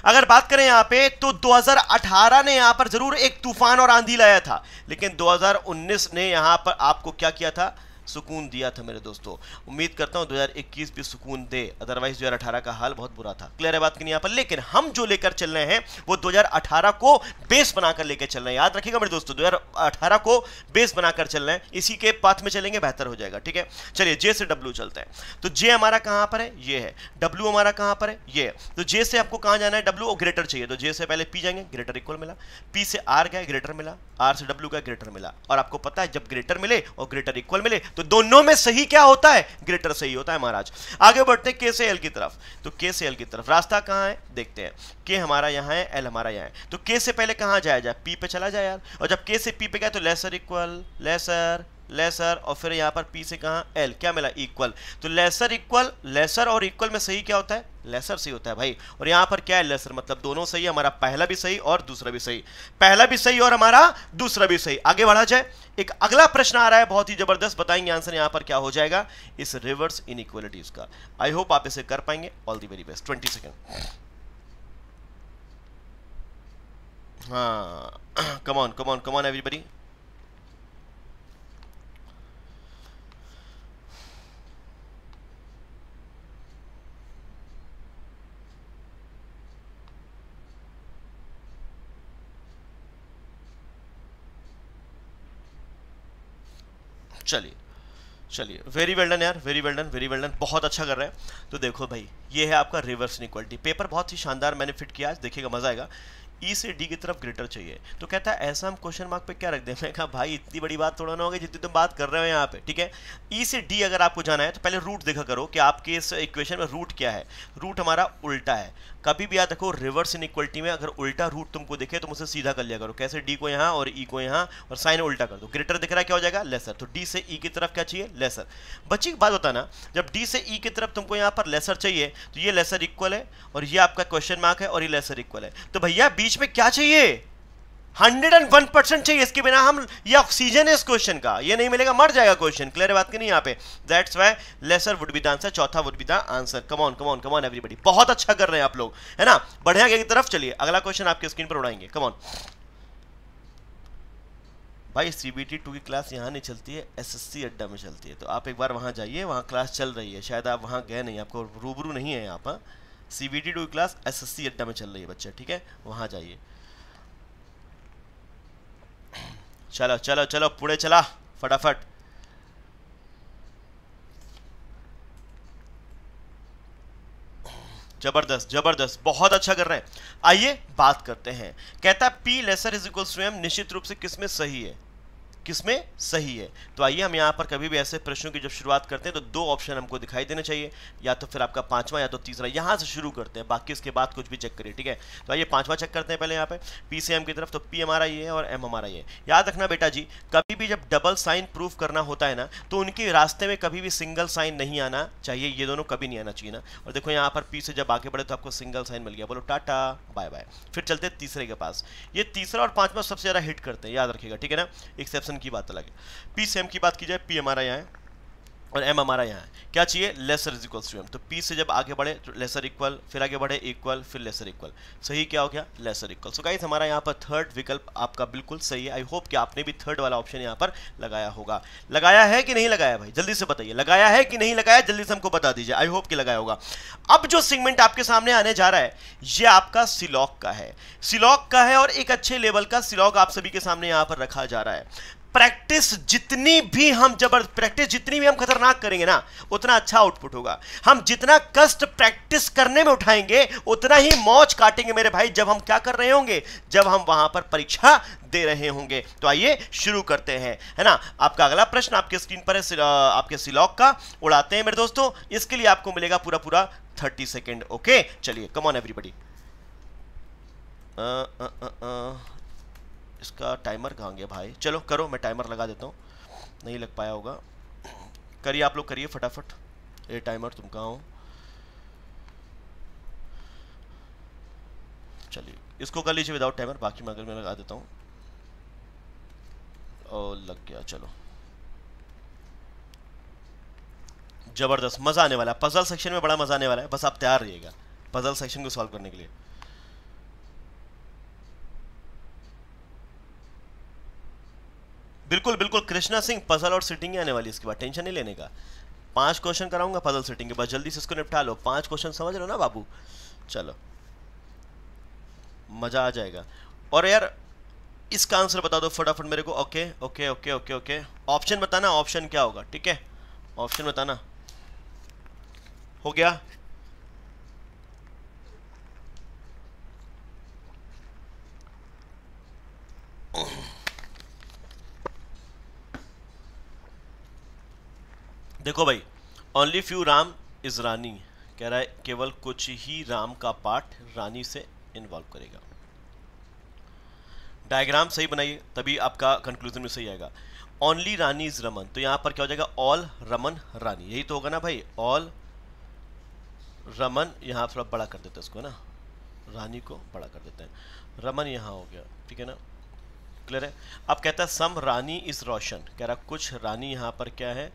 A: अगर बात करें यहाँ पे तो 2018 ने यहाँ पर ज़रूर एक तूफ़ान और आंधी लाया था, लेकिन 2019 ने यहाँ पर आपको क्या किया था? सुकून दिया था मेरे दोस्तों। उम्मीद करता हूँ 2021 भी सुकून दे। अदरवाइज़ 2018 का हाल बहुत बुरा था। क्लियर है बात की यहाँ पर? लेकिन हम जो लेकर चल रहे हैं, वो 2018 को बेस बनाकर लेकर चल रहे हैं। याद रखिएगा मेरे दोस्तों 2018 को बेस बनाकर चल रहे हैं। इसी के पाथ में चलेंगे, बेहतर हो जाएगा, ठीक है? चलिए जे से डब्ल्यू चलते हैं। तो जे हमारा कहाँ पर है? ये है। डब्ल्यू हमारा कहाँ पर है? ये तो जे से आपको कहाँ जाना है? डब्ल्यू और ग्रेटर चाहिए। तो जे से पहले पी जाएँगे ग्रेटर इक्वल मिला। पी से आर गया ग्रेटर मिला। आर से डब्ल्यू का ग्रेटर मिला। और आपको पता है, जब ग्रेटर मिले और ग्रेटर इक्वल मिले तो दोनों में सही क्या होता है? ग्रेटर सही होता है महाराज। आगे बढ़ते हैं, के से एल की तरफ़। तो के से एल की तरफ़। रास्ता कहाँ है? देखते हैं। के हमारा यहाँ है, एल हमारा यहाँ है। तो के से पहले कहाँ जाया जाए? पी पे चला जाए यार। और जब के से पी पे गया तो लेसर इक्वल, लेसर लेसर और फिर यहाँ पर पी से कहा? एल क्या मिला? इक्वल तो लेसर इक्वल लेसर और इक्वल में सही क्या होता है? लेसर सही होता है भाई। और यहाँ पर क्या है लेसर मतलब दोनों सही हमारा पहला भी सही और दूसरा भी सही। पहला भी सही और हमारा दूसरा भी सही। आगे बढ़ा जाए। एक अगला प्रश्न आ रहा है, बहुत ही ज़बरदस्त। बताएँगे आंसर यहाँ पर क्या हो जाएगा? इस रिवर्स इनइक्वलिटीज का। आई होप आप इसे कर पाएँगे। All the very best twenty second हाँ। Come on come on come on everybody चलिए चलिए। वेरी वेल्डन यार very well done very well done बहुत अच्छा कर रहे हैं। तो देखो भाई, ये है आपका रिवर्स इनक्वलिटी पेपर बहुत ही शानदार मैंने फिट किया, आज देखिएगा, मज़ा आएगा। ई e से डी की तरफ़ ग्रेटर चाहिए। तो कहता है, ऐसा हम क्वेश्चन मार्क पे क्या रख दें? मैं कहा, भाई, इतनी बड़ी बात थोड़ा ना होगी जितनी तुम बात कर रहे हो यहाँ पे, ठीक है? ई e से डी अगर आपको जाना है तो पहले रूट देखा करो कि आपके इस इक्वेशन में रूट क्या है? रूट हमारा उल्टा है। कभी भी याद रखो रिवर्स इनइक्वलिटी में अगर उल्टा रूट तुमको देखे तो मुझसे सीधा कर लिया करो। कैसे डी को यहाँ और ई e को यहाँ और साइन उल्टा कर दो। ग्रेटर दिख रहा है, क्या हो जाएगा? लेसर तो डी से ई e की तरफ़ क्या चाहिए? लेसर बच्ची की बात बताना। जब डी से ई e की तरफ़ तुमको यहाँ पर लेसर चाहिए तो ये लेसर इक्वल है और ये आपका क्वेश्चन मार्क है और ये लेसर इक्वल है। तो भैया, बीच में क्या चाहिए? हंड्रेड एंड वन परसेंट चाहिए, इसके बिना हम, ये ऑक्सीजन है इस क्वेश्चन का। ये नहीं मिलेगा, मर जाएगा क्वेश्चन क्लियर बात की नहीं यहाँ पे? That's why lesser would be the answer चौथा would be the answer come on come on come on everybody बहुत अच्छा कर रहे हैं आप लोग, है ना? बढ़िया की तरफ़ चलिए। अगला क्वेश्चन आपके स्क्रीन पर उड़ाएँगे। कमॉन भाई सीबीटी टू की क्लास यहाँ नहीं चलती है एसएससी अड्डा में चलती है। तो आप एक बार वहाँ जाइए, वहाँ क्लास चल रही है। शायद आप वहाँ गए नहीं, आपको रूबरू नहीं है यहाँ पर। सीबीटी टू की क्लास एसएससी अड्डा में चल रही है, बच्चा, ठीक है? वहाँ जाइए। चलो चलो चलो पूरे चला, फटाफट. ज़बरदस्त ज़बरदस्त, बहुत अच्छा कर रहे हैं। आइए बात करते हैं। कहता है P lesser is equal M निश्चित रूप से किसमें सही है? किसमें? सही है। तो आइए हम यहाँ पर कभी भी ऐसे प्रश्नों की जब शुरुआत करते हैं तो दो ऑप्शन हमको दिखाई देने चाहिए। या तो फिर आपका पांचवा, या तो तीसरा। यहाँ से शुरू करते हैं, बाकी इसके बाद कुछ भी चेक करिए, ठीक है? तो आइए पांचवा चेक करते हैं पहले यहाँ पे। पी से एम की तरफ़ तो पी हमारा ये है और एम हमारा ये याद रखना बेटा जी, कभी भी जब डबल साइन प्रूफ करना होता है ना तो उनके रास्ते में कभी भी सिंगल साइन नहीं आना चाहिए। ये दोनों कभी नहीं आना चाहिए ना। और देखो यहाँ पर पी से जब आगे बढ़े तो आपको सिंगल साइन मिल गया। बोलो टाटा बाय बाय फिर चलते तीसरे के पास। ये तीसरा और पांचवा सबसे ज़्यादा हिट करते हैं, याद रखिएगा, ठीक है ना? एक्सेप्शन की बात अलग है। पी से एम की बात की जाए पी हमारा यहाँ है और एम हमारा यहाँ है। क्या चाहिए? Lesser is equals to M तो पी से जब आगे बढ़े तो लेसर इक्वल फिर आगे बढ़े इक्वल फिर लेसर इक्वल सही क्या हो गया? लेसर इक्वल सो गाइस हमारा यहाँ पर थर्ड विकल्प आपका बिल्कुल सही है। आई होप कि आपने भी थर्ड वाला ऑप्शन यहाँ पर लगाया होगा। लगाया है कि नहीं लगाया भाई? जल्दी से बताइए। लगाया है कि नहीं लगाया? जल्दी से हमको बता दीजिए। आई होप कि लगाया होगा। अब जो सिगमेंट आपके सामने आने जा रहा है, ये आपका सिलॉक का है। सिलॉक का है और एक अच्छे लेवल का सिलॉक आप सभी के सामने यहाँ पर रखा जा रहा है। प्रैक्टिस जितनी भी हम जबर, प्रैक्टिस जितनी भी हम खतरनाक करेंगे ना, उतना अच्छा आउटपुट होगा। हम जितना कष्ट प्रैक्टिस करने में उठाएँगे, उतना ही मौज काटेंगे मेरे भाई। जब हम क्या कर रहे होंगे? जब हम वहाँ पर परीक्षा दे रहे होंगे। तो आइए शुरू करते हैं, है ना? आपका अगला प्रश्न आपके स्क्रीन पर है आपके सिलॉक का। उड़ाते हैं मेरे दोस्तों। इसके लिए आपको मिलेगा पूरा पूरा थर्टी सेकेंड ओके चलिए कमॉन एवरीबडी इसका टाइमर कहाँ गया भाई? चलो करो, मैं टाइमर लगा देता हूँ। नहीं लग पाया होगा। करिए, आप लोग करिए फटाफट। ये टाइमर तुम कहाँ हो? चलिए, इसको कर लीजिए विदाउट टाइमर बाकी मैं अगर मैं लगा देता हूँ। और लग गया, चलो। ज़बरदस्त, मज़ा आने वाला है। पजल सेक्शन में बड़ा मज़ा आने वाला है। बस आप तैयार रहिएगा। पजल सेक्शन को सॉल्व करने के लिए। बिल्कुल बिल्कुल, कृष्णा सिंह पजल और सिटिंग आने वाली इसके बाद, टेंशन नहीं लेने का। पाँच क्वेश्चन कराऊँगा पजल सिटिंग के बाद, जल्दी से इसको निपटा लो। पाँच क्वेश्चन समझ लो ना, बाबू? चलो। मज़ा आ जाएगा। और यार, इसका आंसर बता दो फटाफट मेरे को। Okay okay okay okay okay option बताना ऑप्शन क्या होगा, ठीक है? ऑप्शन बताना। हो गया? देखो भाई only few Ram is Rani. कह रहा है, केवल कुछ ही राम का पार्ट रानी से इन्वॉल्व करेगा। डायग्राम सही बनाइए, तभी आपका कंक्लूजन में सही आएगा। Only Rani is Raman. तो यहाँ पर क्या हो जाएगा? ऑल रमन रानी। यही तो होगा ना भाई? ऑल रमन यहाँ थोड़ा बड़ा कर देते हैं इसको ना? रानी को बड़ा कर देते हैं। रमन यहाँ हो गया, ठीक है ना? क्लियर है? अब कहता है, सम रानी इज़ रोशन। कह रहा कुछ रानी यहाँ पर क्या है?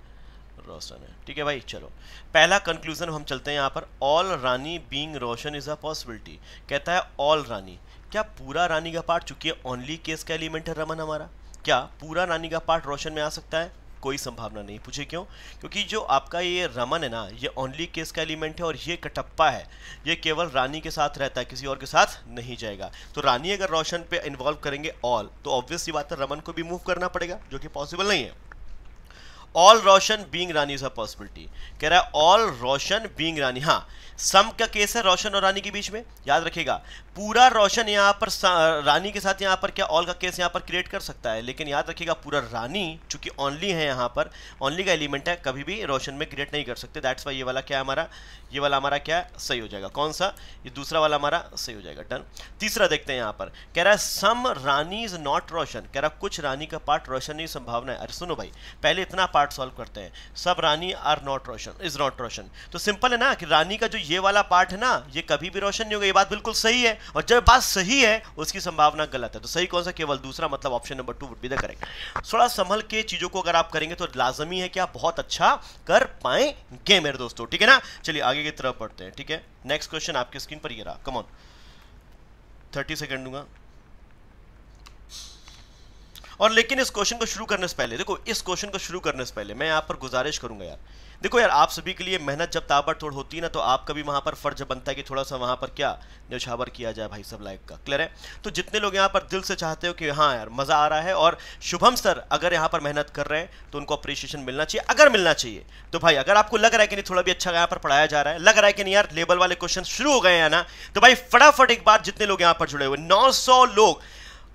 A: रोशन है ठीक है भाई, चलो। पहला कंक्लूजन हम चलते हैं यहाँ पर। All Rani being Roshan is a possibility कहता है ऑल रानी क्या पूरा रानी का पार्ट चूँकि ओनली केस का एलिमेंट है रमन हमारा? क्या पूरा रानी का पार्ट रोशन में आ सकता है? कोई संभावना नहीं। पूछे क्यों? क्योंकि जो आपका ये रमन है ना, ये ओनली केस का एलिमेंट है और ये कटप्पा है। ये केवल रानी के साथ रहता है, किसी और के साथ नहीं जाएगा। तो रानी अगर रोशन पे इन्वॉल्व करेंगे ऑल तो ऑब्वियसली बात है, रमन को भी मूव करना पड़ेगा, जो कि पॉसिबल नहीं है। All Roshan being Rani is a possibility कह रहा है ऑल रोशन बींग रानी हाँ सम का केस है रोशन और रानी के बीच में, याद रखिएगा। पूरा रोशन यहाँ पर रानी के साथ यहाँ पर क्या ऑल का केस यहाँ पर क्रिएट कर सकता है? लेकिन याद रखिएगा, पूरा रानी, चूँकि ओनली है यहाँ पर ओनली का एलिमेंट है, कभी भी रोशन में क्रिएट नहीं कर सकते। दैट्स वाई ये वाला क्या हमारा? ये वाला हमारा क्या सही हो जाएगा। कौन सा? ये दूसरा वाला हमारा सही हो जाएगा। डन तीसरा देखते हैं यहाँ पर। कह रहा है सम रानी इज़ नॉट रोशन। कह रहा कुछ रानी का पार्ट रोशन नहीं, संभावना है। अरे सुनो भाई, पहले इतना पार्ट सॉल्व करते हैं। सब Rani are not Roshan is not Roshan. तो सिंपल है ना कि रानी का जो ये वाला पार्ट है ना, ये कभी भी रोशन नहीं होगा। ये बात बिल्कुल सही है। और जब बात सही है, उसकी संभावना गलत है। तो सही कौन सा? केवल दूसरा मतलब option number two would be the correct थोड़ा संभल के चीज़ों को अगर आप करेंगे तो लाजमी है कि आप बहुत अच्छा कर पाएँगे मेरे दोस्तों, ठीक है ना? चलिए आगे की तरफ़ बढ़ते हैं, ठीक है? नेक्स्ट क्वेश्चन आपके स्क्रीन पर ये रहा। कमॉन थर्टी सेकेंड दूँगा। और लेकिन इस क्वेश्चन को शुरू करने से पहले, देखो, इस क्वेश्चन को शुरू करने से पहले, मैं यहाँ पर गुजारिश करूँगा यार। देखो यार, आप सभी के लिए मेहनत जब ताबड़तोड़ होती है ना तो आपका भी वहाँ पर फ़र्ज़ बनता है कि थोड़ा सा वहाँ पर क्या न्यौछावर किया जाए भाई सब लाइक का। क्लियर है? तो जितने लोग यहाँ पर दिल से चाहते हो कि हाँ यार, मज़ा आ रहा है और शुभम सर अगर यहाँ पर मेहनत कर रहे हैं तो उनको अप्रिशिएशन मिलना चाहिए। अगर मिलना चाहिए तो भाई, अगर आपको लग रहा है कि नहीं, थोड़ा भी अच्छा यहाँ पर पढ़ाया जा रहा है, लग रहा है कि नहीं यार लेबल वाले क्वेश्चन शुरू हो गए हैं ना तो भाई, फटाफट एक बार जितने लोग यहाँ पर जुड़े हुए नौ सौ लोग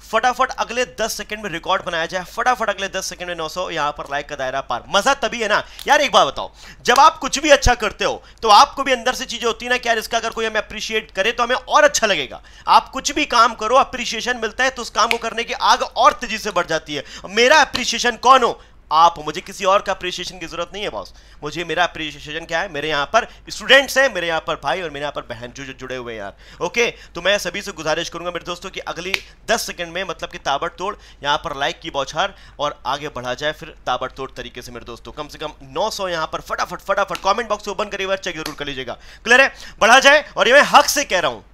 A: फटाफट अगले 10 सेकंड में रिकॉर्ड बनाया जाए। फटाफट अगले 10 सेकंड में 900 यहाँ पर लाइक का दायरा पार। मज़ा तभी है ना? यार एक बात बताओ, जब आप कुछ भी अच्छा करते हो तो आपको भी अंदर से चीज़ें होती है ना कि यार इसका अगर कोई हमें अप्रिशिएट करे तो हमें और अच्छा लगेगा। आप कुछ भी काम करो अप्रिशिएशन मिलता है तो उस काम को करने की आग और तेज़ी से बढ़ जाती है। मेरा अप्रिशिएशन कौन हो? आप, मुझे किसी और का अप्रिशिएशन की ज़रूरत नहीं है बॉस मुझे, मेरा अप्रिशिएशन क्या है? मेरे यहाँ पर स्टूडेंट्स हैं, मेरे यहाँ पर भाई और मेरे यहाँ पर बहन जो जुड़े हुए हैं यार. ओके तो मैं सभी से गुजारिश करूँगा मेरे दोस्तों कि अगली 10 सेकंड में मतलब कि ताबड़तोड़ यहाँ पर लाइक की बौछार और आगे बढ़ा जाए, फिर ताबड़तोड़ तरीके से मेरे दोस्तों, कम से कम नौ सौ यहाँ पर फटाफट फटाफट कॉमेंट बॉक्स ओपन करिए चेक ज़रूर कर लीजिएगा. क्लियर है? बढ़ा जाए और ये मैं हक से कह रहा हूँ,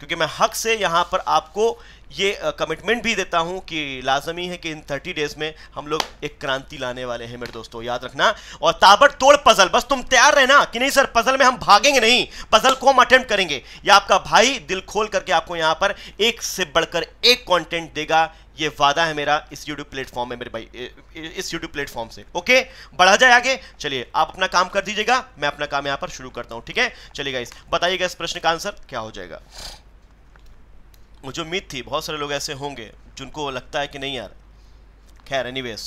A: क्योंकि मैं हक से यहाँ पर आपको ये कमिटमेंट भी देता हूँ कि लाजमी है कि इन 30 डेज़ में हम लोग एक क्रांति लाने वाले हैं मेरे दोस्तों, याद रखना। और ताबड़तोड़ पजल बस तुम तैयार रहना कि नहीं सर पजल में हम भागेंगे नहीं पजल को हम अटेम्प्ट करेंगे। या आपका भाई दिल खोल करके आपको यहाँ पर एक से बढ़कर एक कॉन्टेंट देगा। ये वादा है मेरा इस यूट्यूब प्लेटफॉर्म में, मेरे भाई इस यूट्यूब प्लेटफॉर्म से। ओके बढ़ा जाए आगे। चलिए, आप अपना काम कर दीजिएगा। मैं अपना काम यहाँ पर शुरू करता हूँ, ठीक है? चलिएगा इस बताइएगा इस प्रश्न का आंसर क्या हो जाएगा? मुझे उम्मीद थी, बहुत सारे लोग ऐसे होंगे जिनको लगता है कि नहीं यार। खैर एनीवेज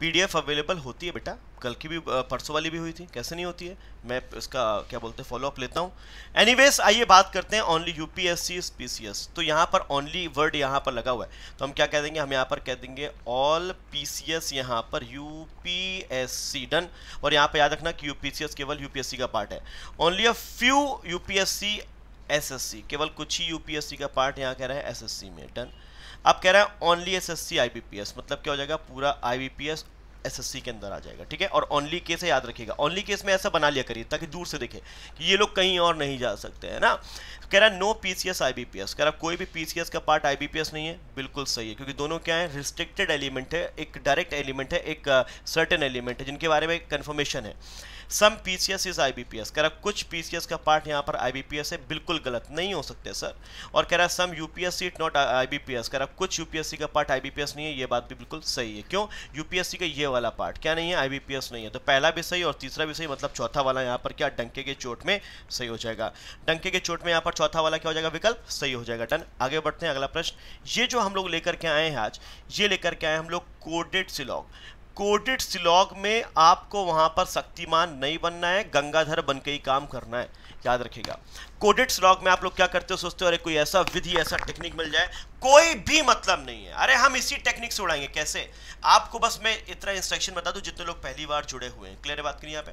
A: पीडीएफ अवेलेबल होती है बेटा। कल की भी परसों वाली भी हुई थी। कैसे नहीं होती है? मैं इसका, क्या बोलते हैं फॉलोअप लेता हूँ। एनीवेज आइए बात करते हैं ओनली यूपीएससी पीसीएस तो यहाँ पर ओनली वर्ड यहाँ पर लगा हुआ है। तो हम क्या कह देंगे? हम यहाँ पर कह देंगे ऑल पीसीएस यहाँ पर यूपीएससी डन और यहाँ पर याद रखना कि यूपीसीएस केवल यूपीएससी का पार्ट है। Only a few UPSC SSC केवल कुछ ही यूपीएससी का पार्ट यहाँ कह रहा है एसएससी में डन अब कह रहा है ओनली एसएससी आईबीपीएस मतलब क्या हो जाएगा? पूरा आईबीपीएस एसएससी के अंदर आ जाएगा ठीक है? और ओनली केस है याद रखिएगा। ओनली केस में ऐसा बना लिया करिए ताकि दूर से देखे कि ये लोग कहीं और नहीं जा सकते हैं ना? कह रहा है नो पीसीएस आईबीपीएस कह रहा कोई भी पीसीएस का पार्ट आईबीपीएस नहीं है बिल्कुल सही है क्योंकि दोनों क्या है रिस्ट्रिक्टेड एलिमेंट है एक डायरेक्ट एलिमेंट है एक सर्टन uh, एलिमेंट है जिनके बारे में कन्फर्मेशन है। सम पीसीएस इज़ आईबीपीएस कह रहा, कुछ पीसीएस का पार्ट यहाँ पर आईबीपीएस है, बिल्कुल गलत, नहीं हो सकते सर और कह रहा some UPSC it not IBPS कह रहा, कुछ यूपीएससी का पार्ट आईबीपीएस नहीं है, ये बात भी बिल्कुल सही है. क्यों? यूपीएससी का ये वाला पार्ट क्या नहीं है? आईबीपीएस नहीं है. तो पहला भी सही और तीसरा भी सही मतलब चौथा वाला यहाँ पर क्या? डंके के चोट में सही हो जाएगा. डंके के चोट में यहाँ पर चौथा वाला क्या हो जाएगा? विकल्प सही हो जाएगा. डन. आगे बढ़ते हैं, अगला प्रश्न. ये जो हम लोग लेकर के आए हैं आज, ये लेकर के आए हम लोग कोडेड सिलॉग कोडेड सिलॉग में आपको वहाँ पर शक्तिमान नहीं बनना है, गंगाधर बन के ही काम करना है। याद रखिएगा। कोडेड स्लॉग में आप लोग क्या करते हो, सोचते हो, अरे कोई ऐसा विधि, ऐसा टेक्निक मिल जाए, कोई भी मतलब नहीं है। अरे हम इसी टेक्निक से उड़ाएँगे, कैसे? आपको बस मैं इतना इंस्ट्रक्शन बता दूँ, जितने लोग पहली बार जुड़े हुए हैं। क्लियर है बात करिए यहाँ पे?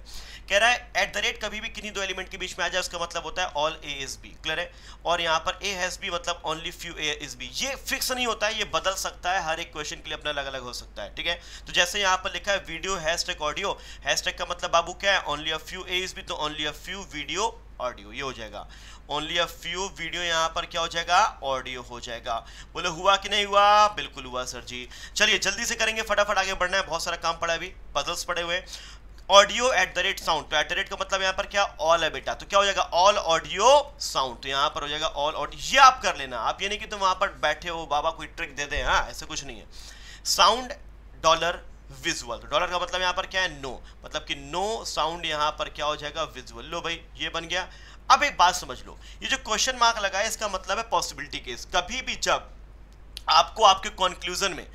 A: कह रहा है एट द रेट कभी भी किन्हीं दो एलिमेंट के बीच में आ जाए, उसका मतलब होता है all A is B clear है? और यहाँ पर ए हैज़ बी मतलब only few A is B ये फिक्स नहीं होता है, ये बदल सकता है, हर एक क्वेश्चन के लिए अपना अलग अलग हो सकता है, ठीक है? तो जैसे यहाँ पर लिखा है वीडियो हैश ऑडियो हैश का मतलब बाबू क्या है? Only a few A is B तो only a few video audio ये हो जाएगा। ओनली अ फ्यू वीडियो यहाँ पर क्या हो जाएगा? ऑडियो हो जाएगा। बोले, हुआ कि नहीं हुआ? बिल्कुल हुआ, सर जी। चलिए, जल्दी से करेंगे, फटाफट आगे बढ़ना है। बहुत सारा काम पड़ा है अभी पजल्स पड़े हुए audio at the rate sound तो एट द रेट का मतलब यहाँ पर क्या? ऑल है बेटा। तो क्या हो जाएगा? ऑल ऑडियो साउंड तो यहाँ पर हो जाएगा ऑल ऑडियो ये आप कर लेना। आप ये नहीं कि तुम वहाँ पर बैठे हो, बाबा कोई ट्रिक दे दे। हाँ ऐसे कुछ नहीं है। साउंड डॉलर विजुअल डॉलर का मतलब यहाँ पर क्या है? No no. मतलब कि नो साउंड यहाँ पर क्या हो जाएगा? विजुअल लो भाई, ये बन गया। अब एक बात समझ लो, ये जो क्वेश्चन मार्क लगा है इसका मतलब है पॉसिबिलिटी केस कभी भी जब आपको आपके कंक्लूजन में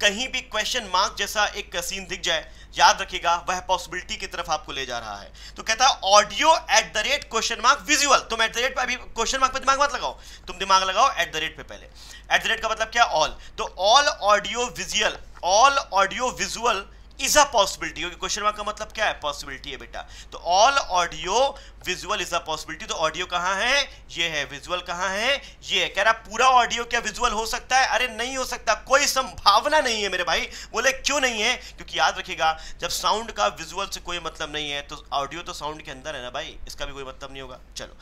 A: कहीं भी क्वेश्चन मार्क जैसा एक सीन दिख जाए, याद रखिएगा, वह पॉसिबिलिटी की तरफ़ आपको ले जा रहा है। तो कहता है audio at the rate question mark visual तुम एट द रेट पे अभी क्वेश्चन मार्क पे दिमाग मत लगाओ। तुम दिमाग लगाओ एट द रेट पे पहले। एट द रेट का मतलब क्या? ऑल तो all audio visual all audio visual is a possibility क्योंकि क्वेश्चन मार्क का मतलब क्या है? पॉसिबिलिटी है बेटा। तो all audio visual is a possibility तो ऑडियो कहाँ है? ये है। विजुअल कहाँ है? ये है। कह रहा, पूरा ऑडियो क्या विजुअल हो सकता है? अरे, नहीं हो सकता। कोई संभावना नहीं है मेरे भाई। बोले, क्यों नहीं है? क्योंकि याद रखिएगा, जब साउंड का विजुअल से कोई मतलब नहीं है तो ऑडियो तो साउंड के अंदर है ना भाई। इसका भी कोई मतलब नहीं होगा। चलो।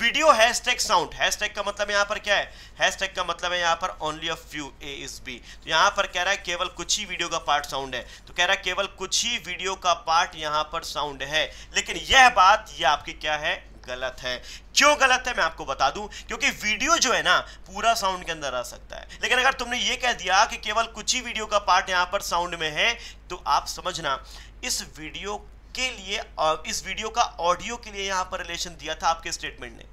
A: वीडियो हैशटैग साउंड हैशटैग का मतलब यहाँ पर क्या है? हैशटैग का मतलब है यहाँ पर only a few A is B तो यहाँ पर कह रहा है, केवल कुछ ही वीडियो का पार्ट साउंड है। तो कह रहा केवल कुछ ही वीडियो का पार्ट यहाँ पर साउंड है। लेकिन यह बात, यह आपकी क्या है? गलत है। क्यों गलत है मैं आपको बता दूँ? क्योंकि वीडियो जो है ना, पूरा साउंड के अंदर आ सकता है। लेकिन अगर तुमने ये कह दिया कि केवल कुछ ही वीडियो का पार्ट यहाँ पर साउंड में है तो आप समझना, इस वीडियो के लिए इस वीडियो का ऑडियो के लिए यहाँ पर रिलेशन दिया था आपके स्टेटमेंट ने।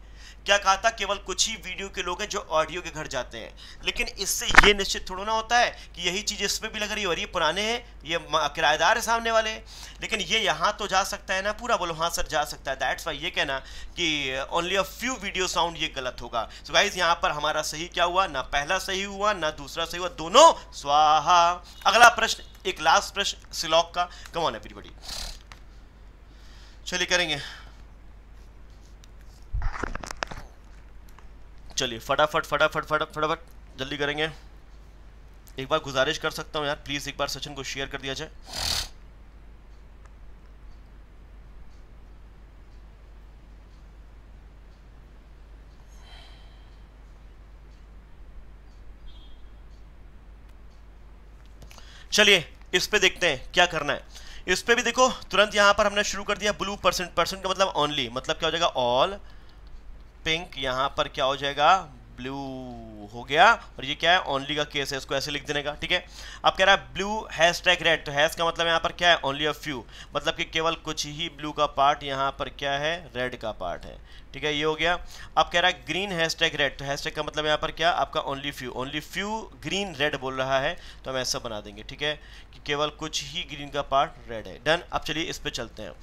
A: क्या कहा था? केवल कुछ ही वीडियो के लोग हैं जो ऑडियो के घर जाते हैं। लेकिन इससे ये निश्चित थोड़ा ना होता है कि यही चीज़ इसमें भी लग रही है और ये पुराने हैं, ये किराएदार है सामने वाले। लेकिन ये यहाँ तो जा सकता है ना, पूरा बोलो हाँ सर, जा सकता है। दैट्स वाई ये कहना कि only a few video sound ये गलत होगा। सो गाइज़ यहाँ पर हमारा सही क्या हुआ? ना पहला सही हुआ, ना दूसरा सही हुआ, दोनों। स्वाहा। अगला प्रश्न, एक लास्ट प्रश्न, सिलॉक का। कमॉन एवरीबॉडी चलिए करेंगे। चलिए, फटाफट फटाफट फटाफट फटाफट, जल्दी करेंगे। एक बार गुजारिश कर सकता हूँ यार प्लीज़ एक बार सचिन को शेयर कर दिया जाए। चलिए, इस पे देखते हैं क्या करना है। इस पे भी देखो, तुरंत यहाँ पर हमने शुरू कर दिया ब्लू परसेंट परसेंट का मतलब ओनली मतलब क्या हो जाएगा ऑल पिंक यहाँ पर क्या हो जाएगा? ब्लू हो गया। और ये क्या है? ओनली का केस है, इसको ऐसे लिख देने का, ठीक है? अब कह रहा है ब्लू हैश टैग रेड तो हैश का मतलब यहाँ पर क्या है? ओनली अ फ्यू मतलब कि केवल कुछ ही ब्लू का पार्ट यहाँ पर क्या है? रेड का पार्ट है, ठीक है? ये हो गया। अब कह रहा है ग्रीन हैश टैग रेड तो हैश टैग का मतलब यहाँ पर क्या? आपका only few only few green red बोल रहा है तो हम ऐसा बना देंगे, ठीक है? कि केवल कुछ ही ग्रीन का पार्ट रेड है। डन अब चलिए इस पर चलते हैं।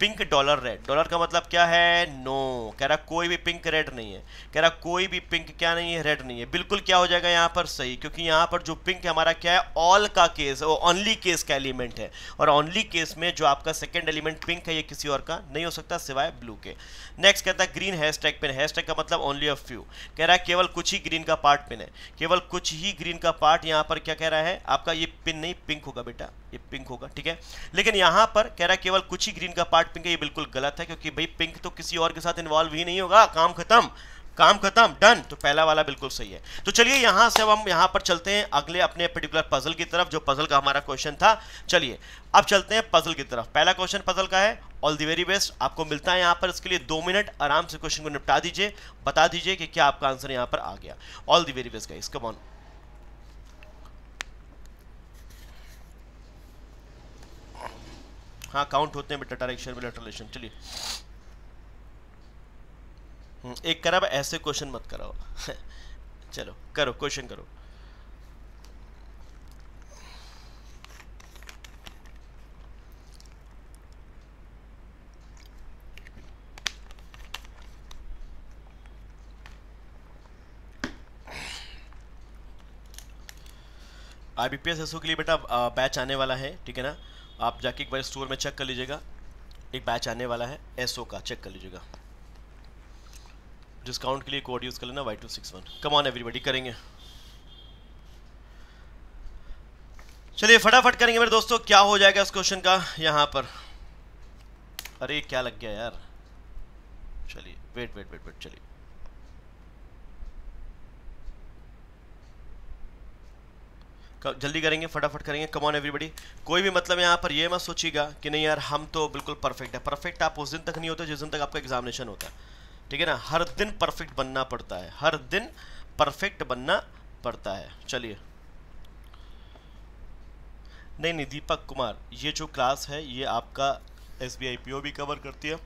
A: Pink dollar red. डॉलर का मतलब क्या है? No no. कह रहा कोई भी पिंक रेड नहीं है। कह रहा कोई भी पिंक क्या नहीं है? रेड नहीं है। बिल्कुल क्या हो जाएगा यहाँ पर? सही, क्योंकि यहाँ पर जो पिंक है, हमारा क्या है? ऑल का केस वो ऑनली केस का एलिमेंट है। और ऑनली केस में जो आपका सेकेंड एलिमेंट पिंक है, ये किसी और का नहीं हो सकता, सिवाय ब्लू के। नेक्स्ट कहता है green hash tag pin hash का मतलब ओनली ऑफ़ फ्यू कह रहा है केवल कुछ ही ग्रीन का पार्ट पिन है। केवल कुछ ही ग्रीन का पार्ट यहाँ पर क्या कह रहा है? आपका ये पिन नहीं पिंक होगा बेटा। ये पिंक होगा, ठीक है? लेकिन यहाँ पर कह रहा है केवल कुछ ही ग्रीन का पार्ट पिंक है, ये बिल्कुल गलत है, क्योंकि भाई पिंक तो किसी और के साथ इन्वॉल्व ही नहीं होगा। काम खत्म काम खत्म डन तो पहला वाला बिल्कुल सही है। तो चलिए, यहाँ से अब हम यहाँ पर चलते हैं अगले अपने पर्टिकुलर पजल की तरफ़, जो पजल का हमारा क्वेश्चन था। चलिए, अब चलते हैं पजल की तरफ़। पहला क्वेश्चन पजल का है। ऑल दी वेरी बेस्ट आपको मिलता है यहाँ पर इसके लिए दो मिनट आराम से क्वेश्चन को निपटा दीजिए। बता दीजिए कि क्या आपका आंसर यहाँ पर आ गया। All the very best guys come on हाँ काउंट होते हैं बेटा डायरेक्शन में लेटरलेशन चलिए। हम्म, एक करब ऐसे क्वेश्चन मत कराओ। चलो करो क्वेश्चन करो। आईबीपीएस एसओ के लिए बेटा बैच आने वाला है ठीक है ना? आप जाके एक बार स्टोर में चेक कर लीजिएगा। एक बैच आने वाला है एसओ का चेक कर लीजिएगा। डिस्काउंट के लिए कोड यूज़ कर लेना Y two six one come on everybody करेंगे। चलिए, फटाफट करेंगे मेरे दोस्तों, क्या हो जाएगा इस क्वेश्चन का यहाँ पर। अरे, क्या लग गया यार? चलिए वेट वेट वेट वेट चलिए। जल्दी करेंगे, फटाफट करेंगे। कम ऑन एवरीबडी कोई भी मतलब यहाँ पर ये मत सोचिएगा कि नहीं यार, हम तो बिल्कुल परफेक्ट है। परफेक्ट आप उस दिन तक नहीं होते जिस दिन तक आपका एग्जामिनेशन होता है। ठीक है ना? हर दिन परफेक्ट बनना पड़ता है। हर दिन परफेक्ट बनना पड़ता है। चलिए। नहीं नहीं, दीपक कुमार, ये जो क्लास है, ये आपका S B I P O भी कवर करती है।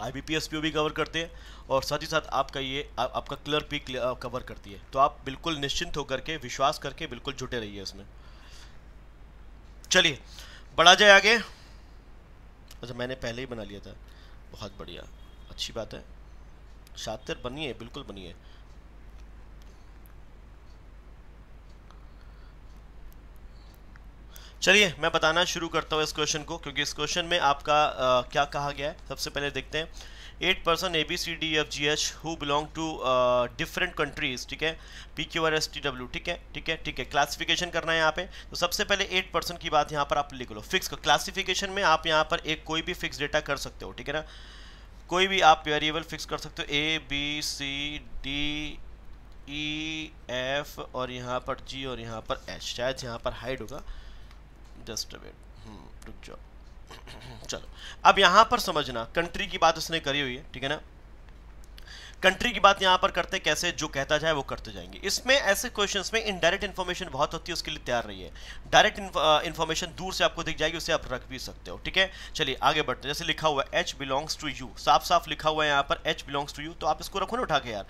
A: I B P S P O भी कवर करते हैं और साथ ही साथ आपका ये आ, आपका क्लर भी कवर करती है। तो आप बिल्कुल निश्चिंत होकर के विश्वास करके बिल्कुल जुटे रहिए इसमें। चलिए बढ़ा जाए आगे। अच्छा मैंने पहले ही बना लिया था। बहुत बढ़िया। अच्छी बात है। शातिर बनिए बिल्कुल बनिए। चलिए मैं बताना शुरू करता हूँ इस क्वेश्चन को क्योंकि इस क्वेश्चन में आपका आ, क्या कहा गया है? सबसे पहले देखते हैं। Eight person A B C D F G H who belong to different countries ठीक है? P Q R S T W ठीक है? ठीक है ठीक है। क्लासिफिकेशन करना है यहाँ पे। तो सबसे पहले एट पर्सन की बात यहाँ पर आप लिख लो। फिक्स क्लासिफिकेशन में आप यहाँ पर एक कोई भी फिक्स डेटा कर सकते हो ठीक है ना? कोई भी आप वेरिएबल फिक्स कर सकते हो। A B C D E F और यहाँ पर जी और यहाँ पर एच शायद यहाँ पर हाइड होगा। जस्ट वेट रुक जाओ। चलो। अब यहाँ पर समझना कंट्री की बात उसने करी हुई है, ठीक है ना? कंट्री की बात यहाँ पर करते कैसे, जो कहता जाए, वो करते जाएँगे। इसमें ऐसे क्वेश्चंस में इनडायरेक्ट इन्फॉर्मेशन बहुत होती है, उसके लिए तैयार रही है डायरेक्ट इन्फॉर्मेशन दूर से आपको दिख जाएगी, उसे आप रख भी सकते हो, ठीक है? चलिए, आगे बढ़ते हैं। जैसे लिखा हुआ है एच बिलोंग्स टू यू साफ़ साफ़ लिखा हुआ है यहाँ पर एच बिलोंग्स टू यू तो आप इसको रखो ना उठा के यार।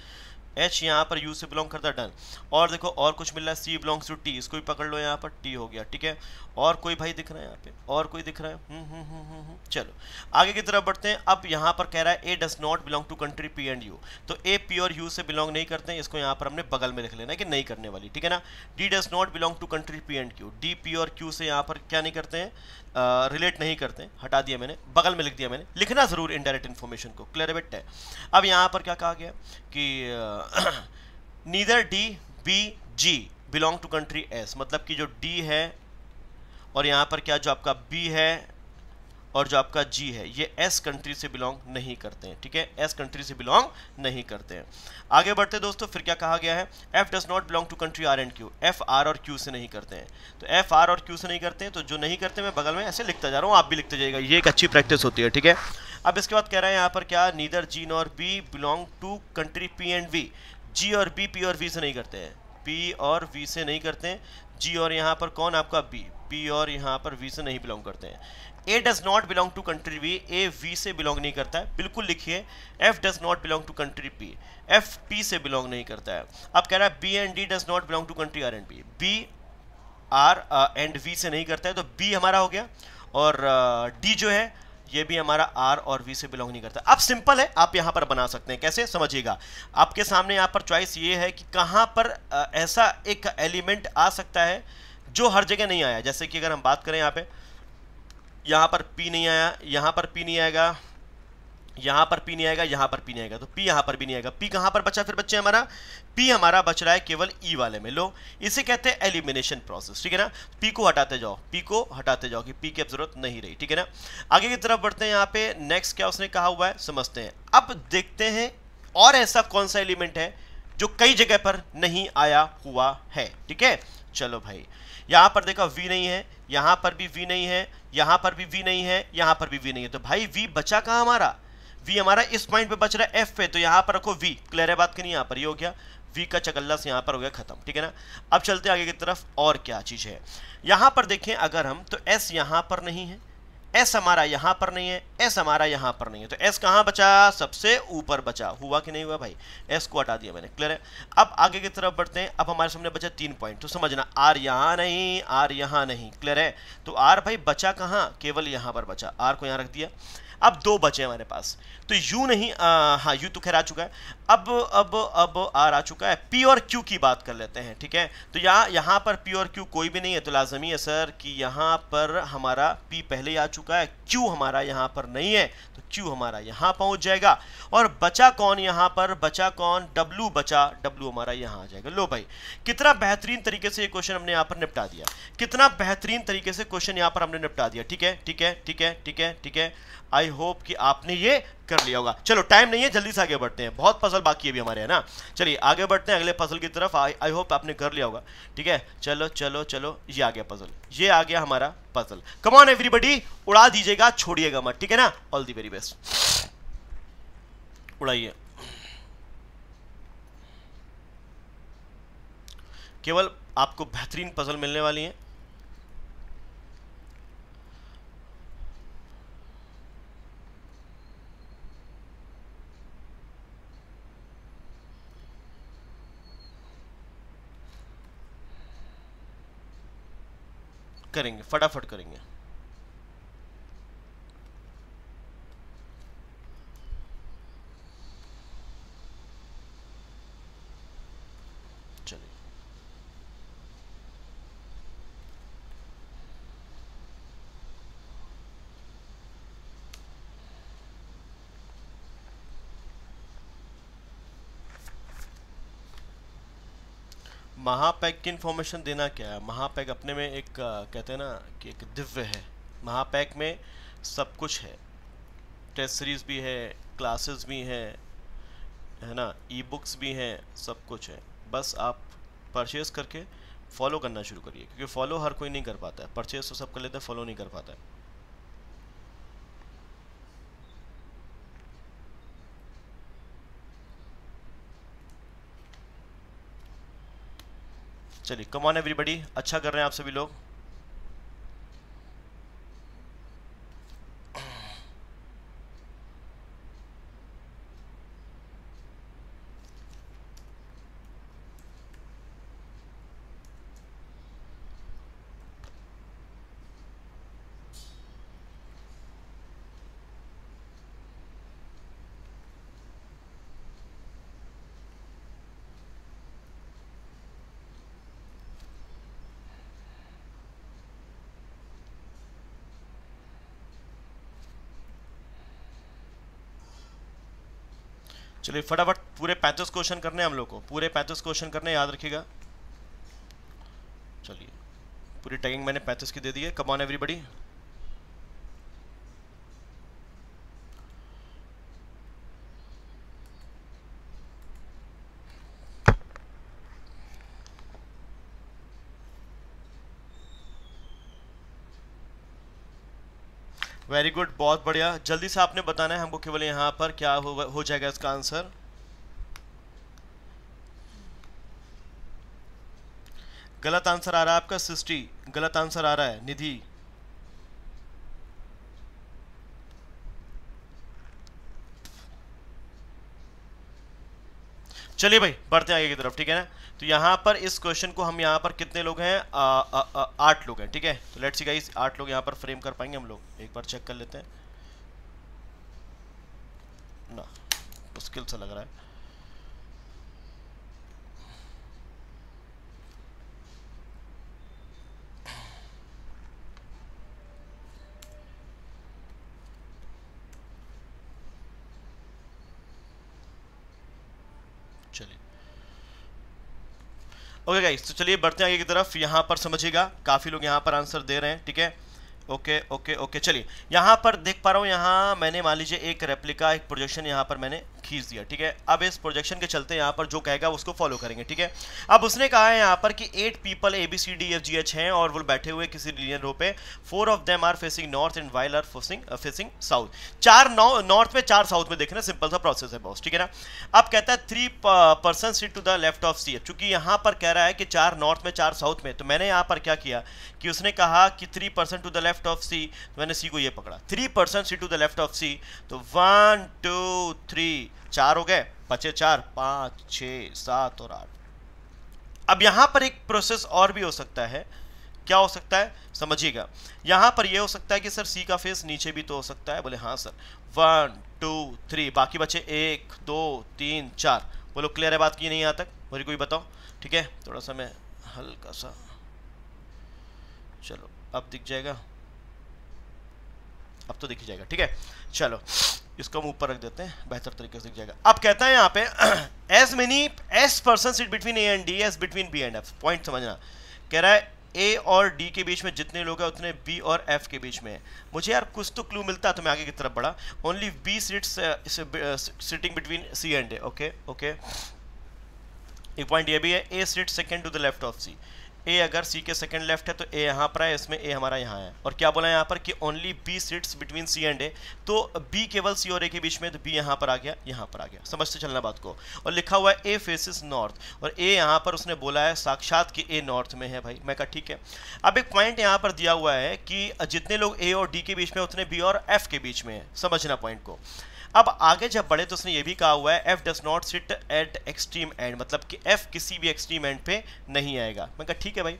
A: एच यहाँ पर यू से बिलोंग करता है डन और देखो और कुछ मिल रहा है सी बिलोंग्स टू टी इसको भी पकड़ लो यहाँ पर टी हो गया ठीक है? और कोई भाई दिख रहा है यहाँ पे? और कोई दिख रहा है? हम्म हम्म हम्म हम्म, हम्म। चलो आगे की तरफ़ बढ़ते हैं. अब यहाँ पर कह रहा है A does not belong to country P and U तो ए पी और यू से बिलोंग नहीं करते हैं इसको यहाँ पर हमने बगल में लिख लेना है कि नहीं करने वाली ठीक है ना? D does not belong to country P and Q D P और क्यू से यहाँ पर क्या नहीं करते हैं? रिलेट नहीं करते, हटा दिया मैंने, बगल में लिख दिया मैंने। लिखना ज़रूर इनडायरेक्ट इन्फॉर्मेशन को क्लियरबिट है। अब यहाँ पर क्या कहा गया? कि neither D B G belong to country S मतलब कि जो डी है, और यहाँ पर क्या जो आपका बी है और जो आपका जी है, ये एस कंट्री से बिलोंग नहीं करते हैं, ठीक है? एस कंट्री से बिलोंग नहीं करते हैं। आगे बढ़ते दोस्तों, फिर क्या कहा गया है? F does not belong to country R and Q F R और क्यू से नहीं करते हैं। तो एफ़ आर और क्यू से नहीं करते हैं तो जो नहीं करते मैं बगल में ऐसे लिखता जा रहा हूँ, आप भी लिखते जाएगा ये एक अच्छी प्रैक्टिस होती है, ठीक है? अब इसके बाद कह रहे हैं यहाँ पर क्या? Neither G nor B belong to country P and V G और बी पी और वी से नहीं करते हैं। पी और वी से नहीं करते हैं। जी और यहाँ पर कौन आपका बी पी और यहाँ पर वी से नहीं बिलोंग करते हैं। A does not belong to country V A V से बिलोंग नहीं करता है। बिल्कुल लिखिए F does not belong to country P F P से बिलोंग नहीं करता है। अब कह रहा है B and D does not belong to country R and B B R and V से नहीं करता है तो बी हमारा हो गया। और डी uh, जो है ये भी हमारा आर और वी से बिलोंग नहीं करता। अब सिंपल है आप यहाँ पर बना सकते हैं। कैसे? समझिएगा। आपके सामने यहाँ पर चॉइस ये है कि कहाँ पर uh, ऐसा एक एलिमेंट आ सकता है जो हर जगह नहीं आया। जैसे कि अगर हम बात करें यहाँ पे यहाँ पर पी नहीं आया, यहाँ पर पी नहीं आएगा, यहाँ पर पी नहीं आएगा, यहाँ पर पी नहीं आएगा। तो पी यहाँ पर भी नहीं आएगा। पी कहाँ पर बचा फिर बच्चे हमारा? पी हमारा बच रहा है केवल ई e वाले में। लो, इसे कहते हैं एलिमिनेशन प्रोसेस ठीक है ना? पी को हटाते जाओ पी को हटाते जाओ कि पी की अब ज़रूरत नहीं रही, ठीक है ना? आगे की तरफ़ बढ़ते हैं यहाँ पे। नेक्स्ट क्या उसने कहा हुआ है? समझते हैं। अब देखते हैं और ऐसा कौन सा एलिमेंट है जो कई जगह पर नहीं आया हुआ है, ठीक है? चलो भाई, यहाँ पर देखा वी नहीं है यहाँ पर भी वी नहीं है, यहाँ पर भी वी नहीं है, यहाँ पर भी वी नहीं है। तो भाई वी बचा कहाँ हमारा? वी हमारा इस पॉइंट पे बच रहा है एफ़ पे। तो यहाँ पर रखो वी क्लियर है बात की नहीं? यहाँ पर ये हो गया। वी का चकल्ला से यहाँ पर हो गया खत्म, ठीक है ना? अब चलते आगे की तरफ़ और क्या चीज़ है। यहाँ पर देखें अगर हम तो एस यहाँ पर नहीं है। एस हमारा यहाँ पर नहीं है एस हमारा यहाँ पर नहीं है। तो एस कहाँ बचा? सबसे ऊपर बचा। हुआ कि नहीं हुआ भाई? एस को हटा दिया मैंने। क्लियर है? अब आगे की तरफ़ बढ़ते हैं। अब हमारे सामने बचा तीन पॉइंट तो समझना आर यहाँ नहीं आर यहाँ नहीं। क्लियर है? तो आर भाई बचा कहाँ? केवल यहाँ पर बचा। आर को यहाँ रख दिया। अब दो बचे हमारे पास। तो यू नहीं आ, हाँ यू तो खैर आ चुका है। अब अब अब आर आ चुका है। पी और क्यू की बात कर लेते हैं ठीक है? तो यहाँ यहाँ पर पी और क्यू कोई भी नहीं है। तो लाजमी है सर कि यहाँ पर हमारा पी पहले ही आ चुका है। क्यू हमारा यहाँ पर नहीं है। तो क्यू हमारा यहाँ पहुँच जाएगा। और बचा कौन यहाँ पर? बचा कौन? डब्लू बचा। डब्लू हमारा यहाँ आ जाएगा। लो भाई कितना बेहतरीन तरीके से ये क्वेश्चन हमने यहाँ पर निपटा दिया। कितना बेहतरीन तरीके से क्वेश्चन यहाँ पर हमने निपटा दिया। ठीक है ठीक है ठीक है ठीक है ठीक है। आई होप कि आपने ये कर लिया होगा। चलो टाइम नहीं है, जल्दी से आगे बढ़ते हैं। बहुत पजल बाकी है अभी हमारे, है ना? चलिए, आगे बढ़ते हैं, अगले पजल की तरफ़। आई होप आपने कर लिया होगा। ठीक है? चलो चलो चलो, ये आ गया पजल ये आ गया हमारा पजल कमॉन एवरीबडी उड़ा दीजिएगा, छोड़िएगा मत, ठीक है ना? ऑल दी वेरी बेस्ट उड़ाइए। केवल आपको बेहतरीन पजल मिलने वाली है। करेंगे फटाफट करेंगे। महापैक की इन्फॉर्मेशन देना क्या है? महापैक अपने में एक कहते हैं ना कि एक दिव्य है। महापैक में सब कुछ है। टेस्ट सीरीज़ भी है क्लासेस भी हैं, है ना? ई बुक्स भी हैं, सब कुछ है। बस आप परचेज़ करके फॉलो करना शुरू करिए, क्योंकि फॉलो हर कोई नहीं कर पाता है। परचेज़ तो सब कर लेते हैं फॉलो नहीं कर पाता है। चलिए कमॉन एवरीबडी अच्छा कर रहे हैं आप सभी लोग। चलिए फटाफट, पूरे पैंतीस क्वेश्चन करने हम लोग को। पूरे पैंतीस क्वेश्चन करने याद रखिएगा। चलिए, पूरी टैगिंग मैंने पैंतीस की दे दी है। कम एवरीबडी वेरी गुड बहुत बढ़िया। जल्दी से आपने बताना है हमको केवल यहाँ पर क्या हो, हो जाएगा इसका आंसर गलत आंसर आ रहा है आपका सिस्टी। गलत आंसर आ रहा है निधि। चलिए भाई, बढ़ते आगे की तरफ़, ठीक है ना? तो यहाँ पर इस क्वेश्चन को हम यहाँ पर कितने लोग हैं? आठ लोग हैं, ठीक है? तो लेट्स सी गाइस आठ लोग यहाँ पर फ्रेम कर पाएँगे हम लोग। एक बार चेक कर लेते हैं। ना, मुश्किल सा लग रहा है। ओके गाइस तो चलिए बढ़ते हैं आगे की तरफ़। यहाँ पर समझिएगा, काफ़ी लोग यहाँ पर आंसर दे रहे हैं, ठीक है? ओके ओके ओके चलिए। यहाँ पर देख पा रहा हूँ, यहाँ मैंने मान लीजिए एक रेप्लिका एक प्रोजेक्शन यहाँ पर मैंने खींच दिया, ठीक है? अब इस प्रोजेक्शन के चलते यहाँ पर जो कहेगा उसको फॉलो करेंगे, ठीक है? अब उसने कहा है यहाँ पर कि eight people A B C D F G H हैं और वो बैठे हुए किसी रीजन रो पे। Four of them are facing north and while are facing facing south चार नॉर्थ में चार साउथ में देखना सिंपल सा प्रोसेस है बॉस ठीक है ना? अब कहता है three person seat to the left of C चूँकि यहाँ पर कह रहा है कि चार नॉर्थ में, चार साउथ में। तो मैंने यहाँ पर क्या किया कि उसने कहा कि three percent to the left of C मैंने सी को ये पकड़ा। Three percent C to the left of C तो वन टू थ्री चार हो गए, बचे चार, पाँच छ सात और आठ। अब यहाँ पर एक प्रोसेस और भी हो सकता है। क्या हो सकता है? समझिएगा। यहाँ पर यह हो सकता है कि सर सी का फेस नीचे भी तो हो सकता है। बोले हाँ सर। वन टू थ्री बाकी बचे एक, दो, तीन, चार। बोलो क्लियर है बात की नहीं यहाँ तक? मुझे कोई बताओ? ठीक है? थोड़ा सा मैं हल्का सा। चलो, अब दिख जाएगा। अब तो दिख जाएगा। ठीक है? चलो। इसको हम ऊपर रख देते हैं, बेहतर तरीके से दिख जाएगा। अब कहता है यहाँ पे as many as person sit between A and D as between B and F point समझना। कह रहा है ए और डी के बीच में जितने लोग हैं, उतने बी और एफ़ के बीच में है। मुझे यार कुछ तो क्लू मिलता है तो मैं आगे की तरफ़ बढ़ा only B seats sitting between C and A okay okay एक पॉइंट ये भी है A seat second to the left of C A अगर सी के सेकंड लेफ़्ट है तो ए यहाँ पर है, इसमें ए हमारा यहाँ है। और क्या बोला यहाँ पर कि only B seats between C and A तो बी केवल सी और ए के बीच में तो बी यहाँ पर आ गया, यहाँ पर आ गया। समझते चलना बात को। और लिखा हुआ है ए फेसिस नॉर्थ और ए यहाँ पर उसने बोला है, साक्षात कि ए नॉर्थ में है भाई। मैं कहा, ठीक है। अब एक पॉइंट यहाँ पर दिया हुआ है कि जितने लोग ए और डी के बीच में उतने बी और एफ़ के बीच में है। समझना पॉइंट को। अब आगे जब बढ़े तो उसने ये भी कहा हुआ है F does not sit at extreme end मतलब कि एफ़ किसी भी एक्सट्रीम एंड पे नहीं आएगा। मैं कहा, ठीक है भाई।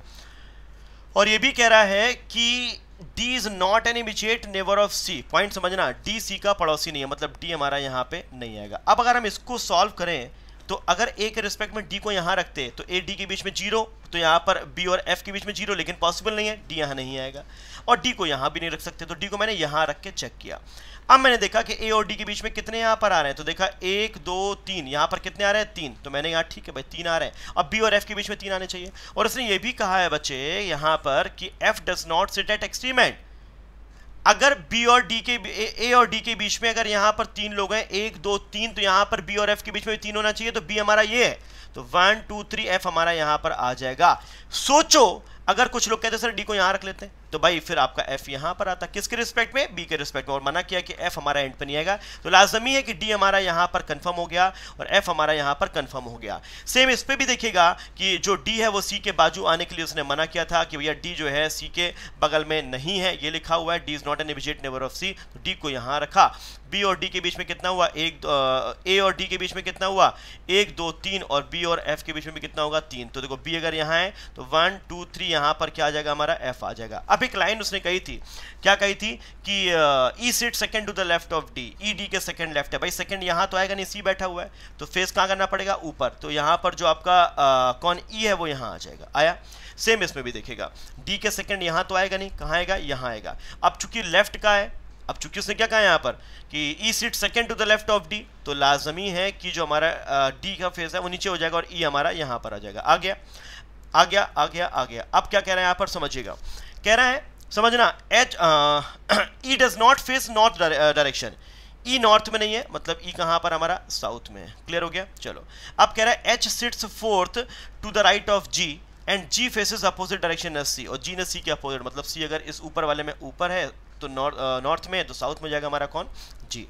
A: और ये भी कह रहा है कि D is not an immediate neighbour of C point समझना डी सी का पड़ोसी नहीं है मतलब डी हमारा यहाँ पे नहीं आएगा। अब अगर हम इसको सॉल्व करें तो अगर ए के रिस्पेक्ट में डी को यहाँ रखते तो ए डी के बीच में ज़ीरो तो यहाँ पर बी और एफ़ के बीच में ज़ीरो लेकिन पॉसिबल नहीं है डी यहाँ नहीं आएगा। और डी को यहाँ भी नहीं रख सकते तो डी को मैंने यहाँ रख के चेक किया। अब मैंने देखा कि ए और डी के बीच में कितने यहाँ पर आ रहे हैं तो देखा एक, दो, तीन, यहाँ पर कितने आ रहे हैं? तीन। तो मैंने यहाँ ठीक है भाई, तीन आ रहे हैं। अब बी और एफ़ के बीच में तीन आने चाहिए। और उसने ये भी कहा है बच्चे, यहाँ पर कि F does not sit at extreme अगर बी और डी के ए और डी के बीच में अगर यहाँ पर तीन लोग हैं, एक, दो, तीन तो यहाँ पर बी और एफ़ के बीच में भी तीन होना चाहिए तो बी हमारा ये है। तो वन टू थ्री एफ़ हमारा यहाँ पर आ जाएगा। सोचो, अगर कुछ लोग कहते सर डी को यहाँ रख लेते हैं। तो भाई फिर आपका एफ़ यहाँ पर आता। किसके रिस्पेक्ट में? बी के रिस्पेक्ट में। और मना किया कि एफ़ हमारा एंड पर नहीं आएगा। तो लाजमी है कि डी हमारा यहाँ पर कंफर्म हो गया और एफ़ हमारा यहाँ पर कंफर्म हो गया। सेम इस पर भी देखिएगा कि जो डी है वो सी के बाजू आने के लिए उसने मना किया था कि भैया डी जो है सी के बगल में नहीं है। ये लिखा हुआ है D is not an immediate neighbour of C तो डी को यहाँ रखा। बी और डी के बीच में कितना हुआ? एक ए और डी के बीच में कितना हुआ? एक, दो, तीन और बी और एफ़ के बीच में भी कितना होगा? तीन। तो देखो बी अगर यहाँ है तो वन टू थ्री यहाँ पर क्या आ जाएगा? हमारा एफ़ आ जाएगा। अब एक लाइन उसने कही थी। क्या कही थी? कि E seat second to the left of D E D के सेकंड लेफ़्ट है। भाई सेकंड यहाँ तो आएगा नहीं सी बैठा हुआ है। तो फेस कहाँ करना पड़ेगा? ऊपर। तो यहाँ पर जो आपका uh, कौन ई e है वो यहाँ आ जाएगा। आया? सेम इसमें भी देखेगा। डी के सेकंड यहाँ तो आएगा नहीं। कहाँ आएगा? यहाँ आएगा। अब चूँकि लेफ़्ट का है अब चूँकि उसने क्या कहा यहाँ पर? कि E seat second to the left of D तो लाजमी है कि जो हमारा डी का फेस है वो नीचे हो जाएगा और ई e हमारा यहाँ पर आ जाएगा। आ गया। आ गया आ गया आ गया। अब क्या कह रहे हैं? यहाँ पर समझिएगा। कह रहा है, समझना H E does not face north direction E north में नहीं है मतलब ई e कहाँ पर हमारा? साउथ में है। क्लियर हो गया? चलो। अब कह रहा है H sits fourth to the right of G and G faces opposite direction as C और जी ने सी के अपोजिट मतलब सी अगर इस ऊपर वाले में ऊपर है तो नॉर्थ में है तो साउथ में जाएगा हमारा कौन? जी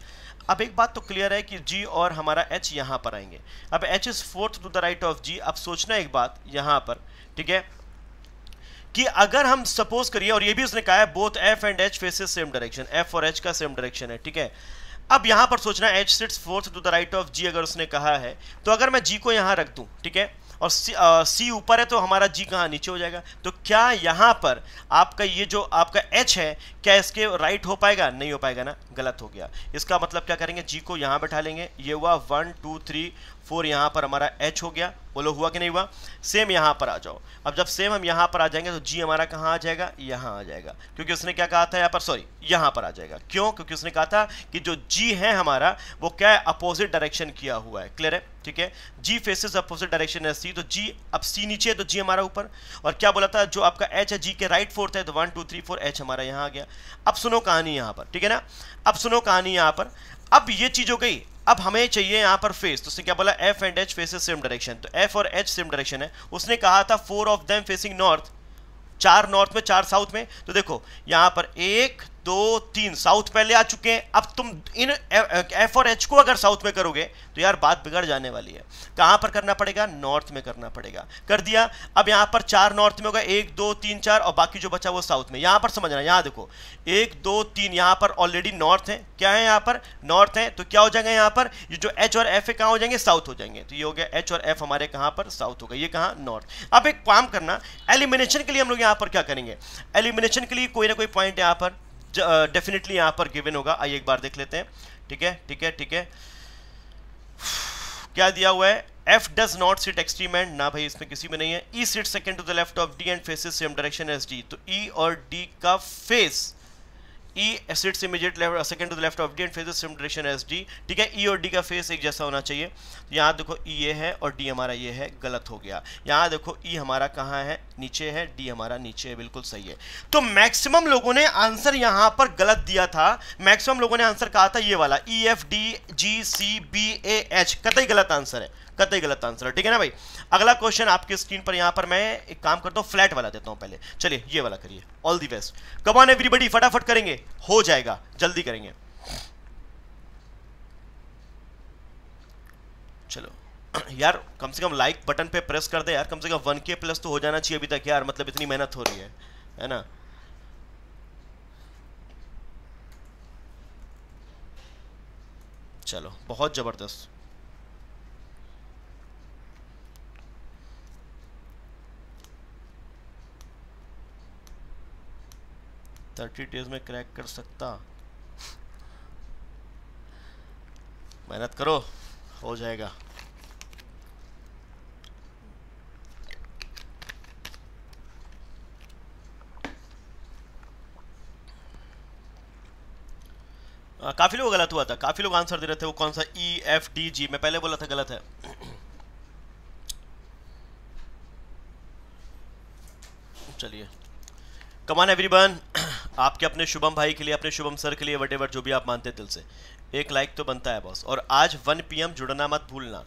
A: अब एक बात तो क्लियर है कि जी और हमारा एच यहाँ पर आएँगे। अब H is fourth to the right of G अब सोचना एक बात यहाँ पर, ठीक है? कि अगर हम सपोज़ करिए और ये भी उसने कहा है both F and H faces same direction F और एच का सेम डायरेक्शन है ठीक है? अब यहाँ पर सोचना H sits fourth to the right of G अगर उसने कहा है तो अगर मैं जी को यहाँ रख दूँ ठीक है? और सी, ऊपर है तो हमारा जी कहाँ? नीचे हो जाएगा। तो क्या यहाँ पर आपका ये जो आपका एच है क्या इसके राइट हो पाएगा? नहीं हो पाएगा ना? गलत हो गया। इसका मतलब क्या करेंगे? जी को यहाँ बैठा लेंगे। ये हुआ वन टू थ्री फोर यहाँ पर हमारा एच हो गया। बोलो, हुआ कि नहीं हुआ? सेम यहाँ पर आ जाओ। अब जब सेम हम यहाँ पर आ जाएँगे तो जी हमारा कहाँ आ जाएगा? यहाँ आ जाएगा। क्योंकि उसने क्या कहा था यहाँ पर? सॉरी यहाँ पर आ जाएगा। क्यों? क्योंकि उसने कहा था कि जो जी है हमारा, वो क्या है? अपोजिट डायरेक्शन किया हुआ है। क्लियर है? ठीक है? जी फेसेस अपोजिट डायरेक्शन है सी तो जी अब सी नीचे है तो जी हमारा ऊपर। और क्या बोला था? जो आपका एच है जी के राइट फोर्थ है तो one two three four H हमारा यहाँ आ गया। अब सुनो कहानी यहाँ पर। ठीक है ना? अब सुनो कहानी यहाँ पर। अब ये चीज़ हो गई। अब हमें चाहिए यहाँ पर फेस तो उसने क्या बोला? F and H faces same direction तो एफ़ और एच सेम डायरेक्शन है. उसने कहा था four of them facing north चार नॉर्थ में, चार साउथ में. तो देखो, यहाँ पर एक दो तीन साउथ पहले आ चुके हैं। अब तुम इन एफ़ और एच को अगर साउथ में करोगे तो यार बात बिगड़ जाने वाली है। कहाँ पर करना पड़ेगा? नॉर्थ में करना पड़ेगा। कर दिया। अब यहाँ पर चार नॉर्थ में होगा। एक, दो, तीन, चार और बाकी जो बचा वो साउथ में। यहाँ पर समझना यहाँ देखो। एक, दो, तीन, यहाँ पर ऑलरेडी नॉर्थ है। क्या है यहाँ पर? नॉर्थ है। तो क्या हो जाएगा यहाँ पर? ये जो एच और एफ़ है, कहाँ हो जाएँगे? साउथ हो जाएँगे। तो ये हो गया एच और एफ़ हमारे कहाँ पर? साउथ होगा ये कहाँ? नॉर्थ अब एक काम करना। एलिमिनेशन के लिए हम लोग यहाँ पर क्या करेंगे? एलिमिनेशन के लिए कोई ना कोई पॉइंट यहाँ पर। डेफिनेटली यहाँ पर गिवन होगा। आइए एक बार देख लेते हैं। ठीक है ठीक है ठीक है। क्या दिया हुआ है? F does not sit extreme end ना भाई, इसमें किसी में नहीं है। E sit second to the left of D and faces same direction as D तो ई और डी का face E sits immediate left second to the left of D and faces same direction as D ठीक है? E और डी का फेस एक जैसा होना चाहिए। तो यहाँ देखो e ये है और डी हमारा ये है, गलत हो गया। यहाँ देखो e हमारा कहाँ है? नीचे है डी हमारा नीचे है, बिल्कुल सही है। तो मैक्सिमम लोगों ने आंसर यहाँ पर गलत दिया था। मैक्सिमम लोगों ने आंसर कहा था ये वाला। E F D G C B A H कतई गलत आंसर है। कतई गलत आंसर है। ठीक है ना भाई? अगला क्वेश्चन आपकी स्क्रीन पर, यहाँ पर मैं एक काम करता हूँ फ्लैट वाला देता हूँ पहले। चलिए, ये वाला करिए। All the best come on everybody फटाफट करेंगे। हो जाएगा। जल्दी करेंगे। चलो। यार, कम से कम लाइक बटन पे प्रेस कर दे यार। कम से कम वन के प्लस तो हो जाना चाहिए अभी तक यार। मतलब इतनी मेहनत हो रही है। है ना? चलो, बहुत ज़बरदस्त। थर्टी डेज़ में क्रैक कर सकता। मेहनत करो, हो जाएगा। काफ़ी लोग गलत हुआ था, काफ़ी लोग आंसर दे रहे थे, वो कौन सा? ई एफ़ डी जी मैं पहले बोला था गलत है। चलिए। कमान एवरीवन आपके अपने शुभम भाई के लिए, अपने शुभम सर के लिए वट जो भी आप मानते दिल से। एक लाइक तो बनता है बॉस और आज 1 पीएम जुड़ना मत भूलना।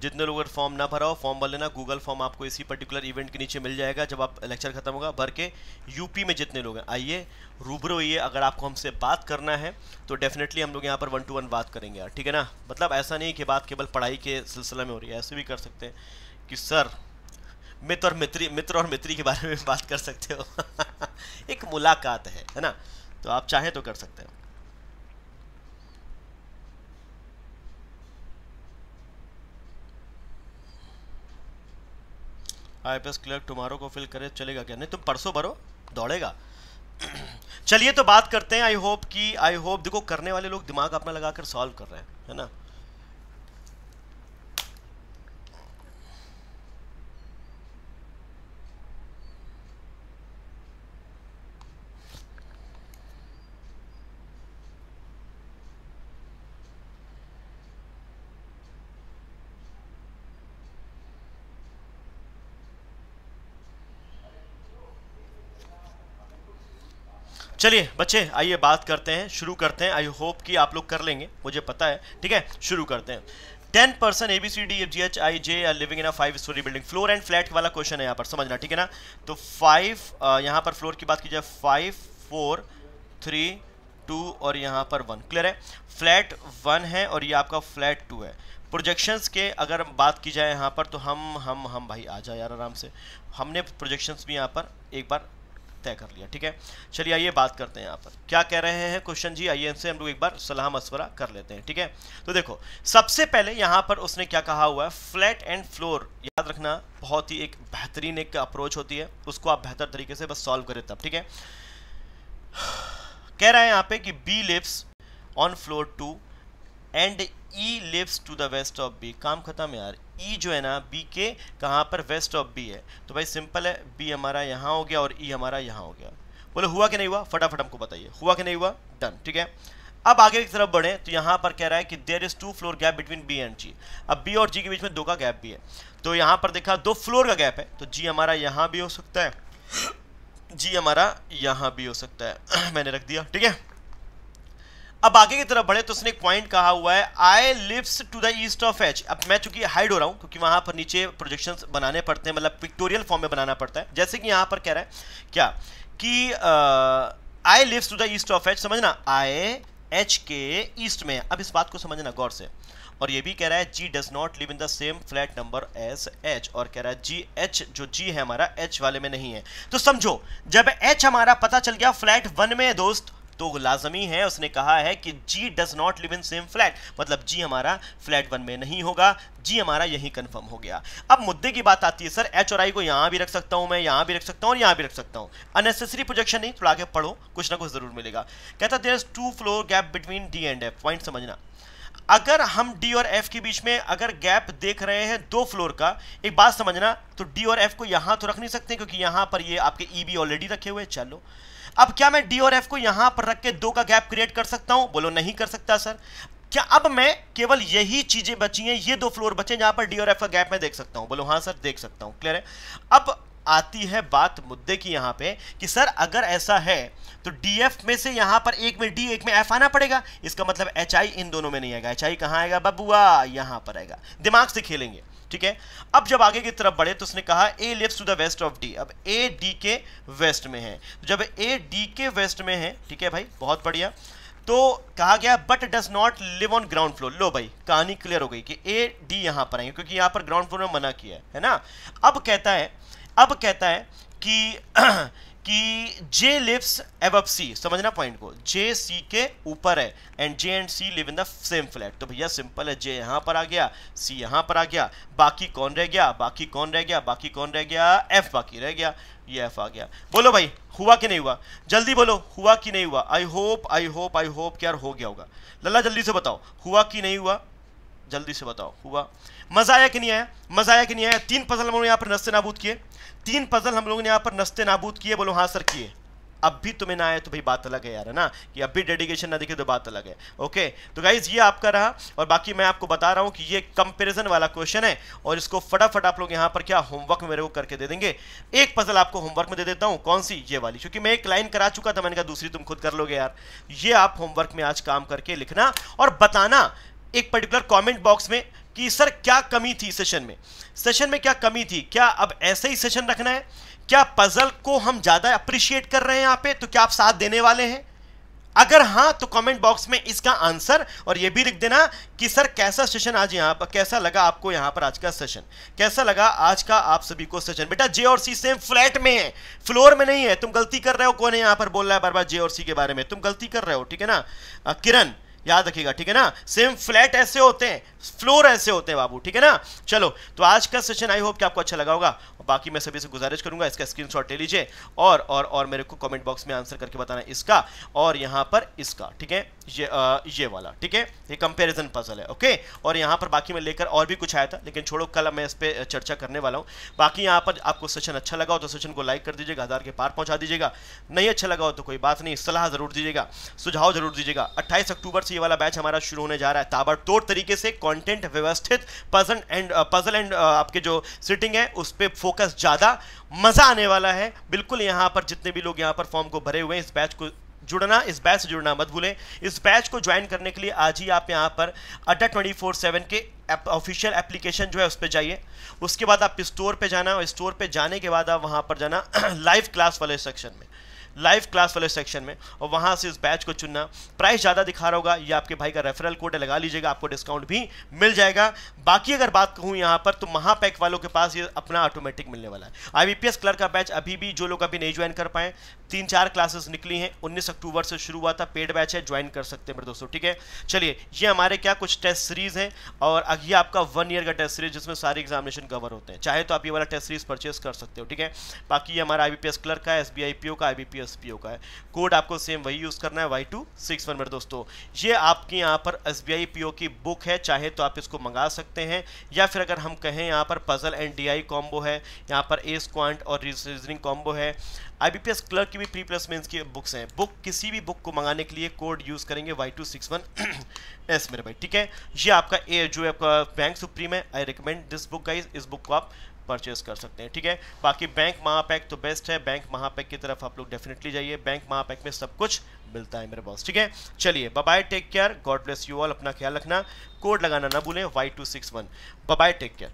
A: जितने लोग अगर फॉर्म ना भरा हो फॉर्म भर लेना गूगल फॉर्म आपको इसी पर्टिकुलर इवेंट के नीचे मिल जाएगा, जब आप लेक्चर खत्म होगा, भर के यूपी में जितने लोग हैं। आइए, रूबरू होइए, अगर आपको हमसे बात करना है तो डेफिनेटली हम लोग यहाँ पर वन टू वन बात करेंगे यार, ठीक है ना? मतलब ऐसा नहीं कि बात केवल पढ़ाई के सिलसिले में हो रही है, ऐसे भी कर सकते हैं कि, सर मित्र और मित्री, मित्र और मित्री के बारे में बात कर सकते हो। एक मुलाकात है है ना? तो आप चाहें तो कर सकते हो। I P S clerk tomorrow को फिल करे, चलेगा क्या? नहीं, तुम परसों भरो, दौड़ेगा। चलिए तो बात करते हैं। आई होप कि आई होप देखो, करने वाले लोग दिमाग अपना लगाकर सॉल्व कर रहे हैं, है ना? चलिए, बच्चे, आइए बात करते हैं, शुरू करते हैं। आई होप कि आप लोग कर लेंगे, मुझे पता है, ठीक है? शुरू करते हैं। Ten percent A B C D F G H I J are living in a five storey building floor and flat वाला क्वेश्चन है यहाँ पर, समझना, ठीक है ना? तो फाइव यहाँ पर फ्लोर की बात की जाए फाइव फोर थ्री टू और यहाँ पर वन क्लियर है? फ्लैट वन है और ये आपका फ्लैट टू है। प्रोजेक्शंस के अगर बात की जाए यहाँ पर तो हम हम हम भाई आ जाए यार आराम से। हमने प्रोजेक्शंस भी यहाँ पर एक बार तय कर लिया, ठीक है? चलिए आइए, बात करते हैं यहाँ पर। क्या कह रहे हैं क्वेश्चन जी? आइए इनसे हम लोग एक बार सलाह मशवरा कर लेते हैं, ठीक है? तो देखो, सबसे पहले यहाँ पर उसने क्या कहा हुआ है? फ्लैट एंड फ्लोर, याद रखना, बहुत ही एक बेहतरीन एक अप्रोच होती है, उसको आप बेहतर तरीके से बस सॉल्व करें तब, ठीक है? कह रहा है यहाँ पे कि B lives on floor two and E lives to the west of B काम खत्म यार ई e जो है ना बी के कहाँ पर वेस्ट ऑफ़ बी है? तो भाई सिंपल है बी हमारा यहाँ हो गया और ई e हमारा यहाँ हो गया। बोले, हुआ कि नहीं हुआ? फटाफट हमको बताइए। हुआ कि नहीं हुआ? डन ठीक है? अब आगे की तरफ़ बढ़े तो यहाँ पर कह रहा है कि there is two floor gap between B and G अब बी और जी के बीच में दो का गैप भी है। तो यहाँ पर देखा, दो फ्लोर का गैप है तो जी हमारा यहाँ भी हो सकता है। जी हमारा यहाँ भी हो सकता है। मैंने रख दिया, ठीक है? अब आगे की तरफ़ बढ़े तो उसने एक पॉइंट कहा हुआ है I lives to the east of H अब मैं चूँकि हाइड हो रहा हूँ, क्योंकि वहाँ पर नीचे प्रोजेक्शंस बनाने पड़ते हैं मतलब पिक्टोरियल फॉर्म में बनाना पड़ता है। जैसे कि यहाँ पर कह रहा है, क्या? कि I lives to the east of H समझना? आई एच के ईस्ट में अब इस बात को समझना गौर से। और ये भी कह रहा है G does not live in the same flat number as H और कह रहा है जी एच जो जी है हमारा एच वाले में नहीं है। तो समझो, जब एच हमारा पता चल गया फ्लैट वन में दोस्त तो लाजमी है, उसने कहा है कि G does not live in same flat मतलब जी हमारा फ्लैट वन में नहीं होगा जी हमारा यही कंफर्म हो गया। अब मुद्दे की बात आती है, सर एच और आई को यहाँ भी रख सकता हूँ मैं, यहाँ भी रख सकता हूँ और यहाँ भी रख सकता हूँ? अननेसेसरी प्रोजेक्शन नहीं, थोड़ा आगे पढ़ो, कुछ ना कुछ ज़रूर मिलेगा। कहता there is two floor gap between D and F point समझना। अगर हम डी और एफ़ के बीच में अगर गैप देख रहे हैं दो फ्लोर का, एक बात समझना तो डी और एफ़ को यहाँ तो रख नहीं सकते, क्योंकि यहाँ पर ये आपके ई बी ऑलरेडी रखे हुए चलो। अब क्या मैं डी और एफ़ को यहाँ पर रख के दो का गैप क्रिएट कर सकता हूँ? बोलो, नहीं कर सकता सर क्या अब मैं केवल यही चीज़ें बची हैं? ये दो फ्लोर बचे जहाँ पर डी और एफ़ का गैप मैं देख सकता हूँ. बोलो हाँ सर देख सकता हूँ. क्लियर है? अब आती है बात मुद्दे की यहाँ पे कि सर अगर ऐसा है तो डीएफ में से यहाँ पर एक में डी एक में एफ़ आना पड़ेगा? इसका मतलब एच आई इन दोनों में नहीं आएगा. एच आई कहाँ आएगा? बबुआ, यहाँ पर आएगा. दिमाग से खेलेंगे. ठीक है? अब जब आगे की तरफ़ बढ़े तो उसने कहा A lives to the west of D अब ए डी के वेस्ट में है। जब ए डी के वेस्ट में है, ठीक है भाई? बहुत बढ़िया। तो कहा गया but does not live on ground floor लो भाई, कहानी क्लियर हो गई कि ए डी यहाँ पर आएँगे, क्योंकि यहाँ पर ग्राउंड फ्लोर में मना किया है ना? अब कहता है, अब कहता है कि कि जे लिव्स एब सी समझना पॉइंट को। जे सी के ऊपर है and J and C live in the same flat तो भैया सिंपल है जे यहाँ पर आ गया सी यहाँ पर आ गया, बाकी कौन रह गया, बाकी कौन रह गया, बाकी कौन रह गया एफ़ बाकी रह गया, ये एफ़ आ गया। बोलो भाई, हुआ कि नहीं हुआ? जल्दी बोलो, हुआ कि नहीं हुआ? I hope I hope I hope क्या हो गया होगा। लल्ला, जल्दी से बताओ, हुआ कि नहीं हुआ? जल्दी से बताओ, हुआ। मज़ा आया कि नहीं आया? मज़ा आया कि नहीं आया? तीन पजल हम यहाँ पर नस्ते नाबूद किए। तीन पजल हम लोगों ने यहाँ पर नस्ते नाबूद किए, बोलो हाँ सर किए. अब भी तुम्हें ना आए तो भाई बात अलग है यार, है ना? कि अब भी डेडिकेशन ना दिखे तो बात अलग है। ओके तो गाइज़ ये आपका रहा और बाकी मैं आपको बता रहा हूँ कि ये कंपैरिजन वाला क्वेश्चन है और इसको फटाफट आप लोग यहाँ पर क्या होमवर्क मेरे को करके दे देंगे। एक पजल आपको होमवर्क में दे देता हूँ, कौन सी? ये वाली। क्योंकि मैं एक लाइन करा चुका था, मैंने कहा दूसरी तुम खुद कर लोगे यार। ये आप होमवर्क में आज काम करके लिखना और बताना एक पर्टिकुलर कमेंट बॉक्स में कि सर क्या कमी थी सेशन में? सेशन में क्या कमी थी? क्या अब ऐसे ही सेशन रखना है? क्या पजल को हम ज़्यादा अप्रिशिएट कर रहे हैं यहाँ पे? तो क्या आप साथ देने वाले हैं? अगर हाँ तो कमेंट बॉक्स में इसका आंसर और ये भी लिख देना कि सर कैसा सेशन आज यहाँ पर, कैसा लगा आपको यहाँ पर आज का सेशन कैसा लगा आज का आप सभी को सेशन बेटा जे और सी सेम फ्लैट में है। फ्लोर में नहीं है। तुम गलती कर रहे हो, कौन है यहाँ पर बोल रहा है बार बार जे और सी के बारे में? तुम गलती कर रहे हो, ठीक है ना? किरण, याद रखिएगा, ठीक है ना? सेम फ्लैट ऐसे होते हैं। फ्लोर ऐसे होते हैं बाबू ठीक है ना? चलो तो आज का सेशन आई होप कि आपको अच्छा लगा होगा। बाकी मैं सभी से गुजारिश करूँगा इसका स्क्रीनशॉट ले लीजिए और और और मेरे को कमेंट बॉक्स में आंसर करके बताना इसका और यहाँ पर इसका ठीक है? ये आ, ये वाला ठीक है? ये कंपैरिजन पजल है ओके और यहाँ पर बाकी मैं लेकर और भी कुछ आया था लेकिन छोड़ो कल मैं इस पर चर्चा करने वाला हूँ। बाकी यहाँ पर आपको सेशन अच्छा लगा हो तो सेशन को लाइक कर दीजिएगा हज़ार के पार पहुँचा दीजिएगा। नहीं अच्छा लगा हो तो कोई बात नहीं सलाह ज़रूर दीजिएगा सुझाव ज़रूर दीजिएगा। अट्ठाईस अक्टूबर से ये वाला बैच हमारा शुरू होने जा रहा है ताबड़तोड़ तरीके से कॉन्टेंट व्यवस्थित पजल एंड पजल एंड आपके जो सिटिंग है, उस पर फोकस ज़्यादा मज़ा आने वाला है। बिल्कुल यहाँ पर जितने भी लोग यहाँ पर फॉर्म को भरे हुए हैं, इस बैच को जुड़ना, इस बैच से जुड़ना मत भूलें। इस बैच को ज्वाइन करने के लिए आज ही आप यहाँ पर अड्डा ट्वेंटी फोर सेवन के ऑफिशियल एप्लीकेशन जो है, उस पर जाइए। उसके बाद आप स्टोर पे जाना, और स्टोर पे जाने के बाद आप वहाँ पर जाना लाइव क्लास वाले सेक्शन में। लाइव क्लास वाले सेक्शन में, और वहाँ से इस बैच को चुनना। प्राइस ज़्यादा दिखा रहा होगा, ये आपके भाई का रेफरल कोड लगा लीजिएगा, आपको डिस्काउंट भी मिल जाएगा। बाकी अगर बात कहूँ यहाँ पर तो महापैक वालों के पास ये अपना ऑटोमेटिक मिलने वाला है। आईबीपीएस क्लर्क का बैच अभी भी, जो लोग अभी नहीं ज्वाइन कर पाए तीन चार क्लासेस निकली हैं। उन्नीस अक्टूबर से शुरू हुआ था पेड बैच है ज्वाइन कर सकते हैं मेरे दोस्तों, ठीक है? चलिए, ये हमारे क्या कुछ टेस्ट सीरीज़ हैं, और ये आपका वन ईयर का टेस्ट सीरीज़ जिसमें सारे एग्जामिनेशन कवर होते हैं। चाहे तो आप ये वाला टेस्ट सीरीज़ परचेज कर सकते हो, ठीक है? बाकी हमारा आईबीपीएस क्लर्क का एस का आई एस का है। कोड आपको सेम वही यूज़ करना है वाई टू सिक्स वन दोस्तों। ये आपकी यहाँ पर एस बी की बुक है, चाहे तो आप इसको मंगा सकते हैं, या फिर अगर हम कहें यहाँ पर puzzle and D I combo है, यहाँ पर एस क्वांट और रीजनिंग कॉम्बो है। I B P S clerk की भी प्री प्लस मेंस की बुक्स हैं। बुक किसी भी बुक को मंगाने के लिए कोड यूज़ करेंगे Y two six one S मेरे भाई, ठीक है? ये आपका ए जो आपका बैंक सुप्रीम है। I recommend this book guys इस बुक को आप परचेज कर सकते हैं, ठीक है? बाकी बैंक महापैक तो बेस्ट है। बैंक महापैक की तरफ़ आप लोग डेफिनेटली जाइए। बैंक महापैक में सब कुछ मिलता है मेरे बॉस ठीक है? चलिए bye take care God bless you all अपना ख्याल रखना। कोड लगाना ना भूलें। Y two six one bye take care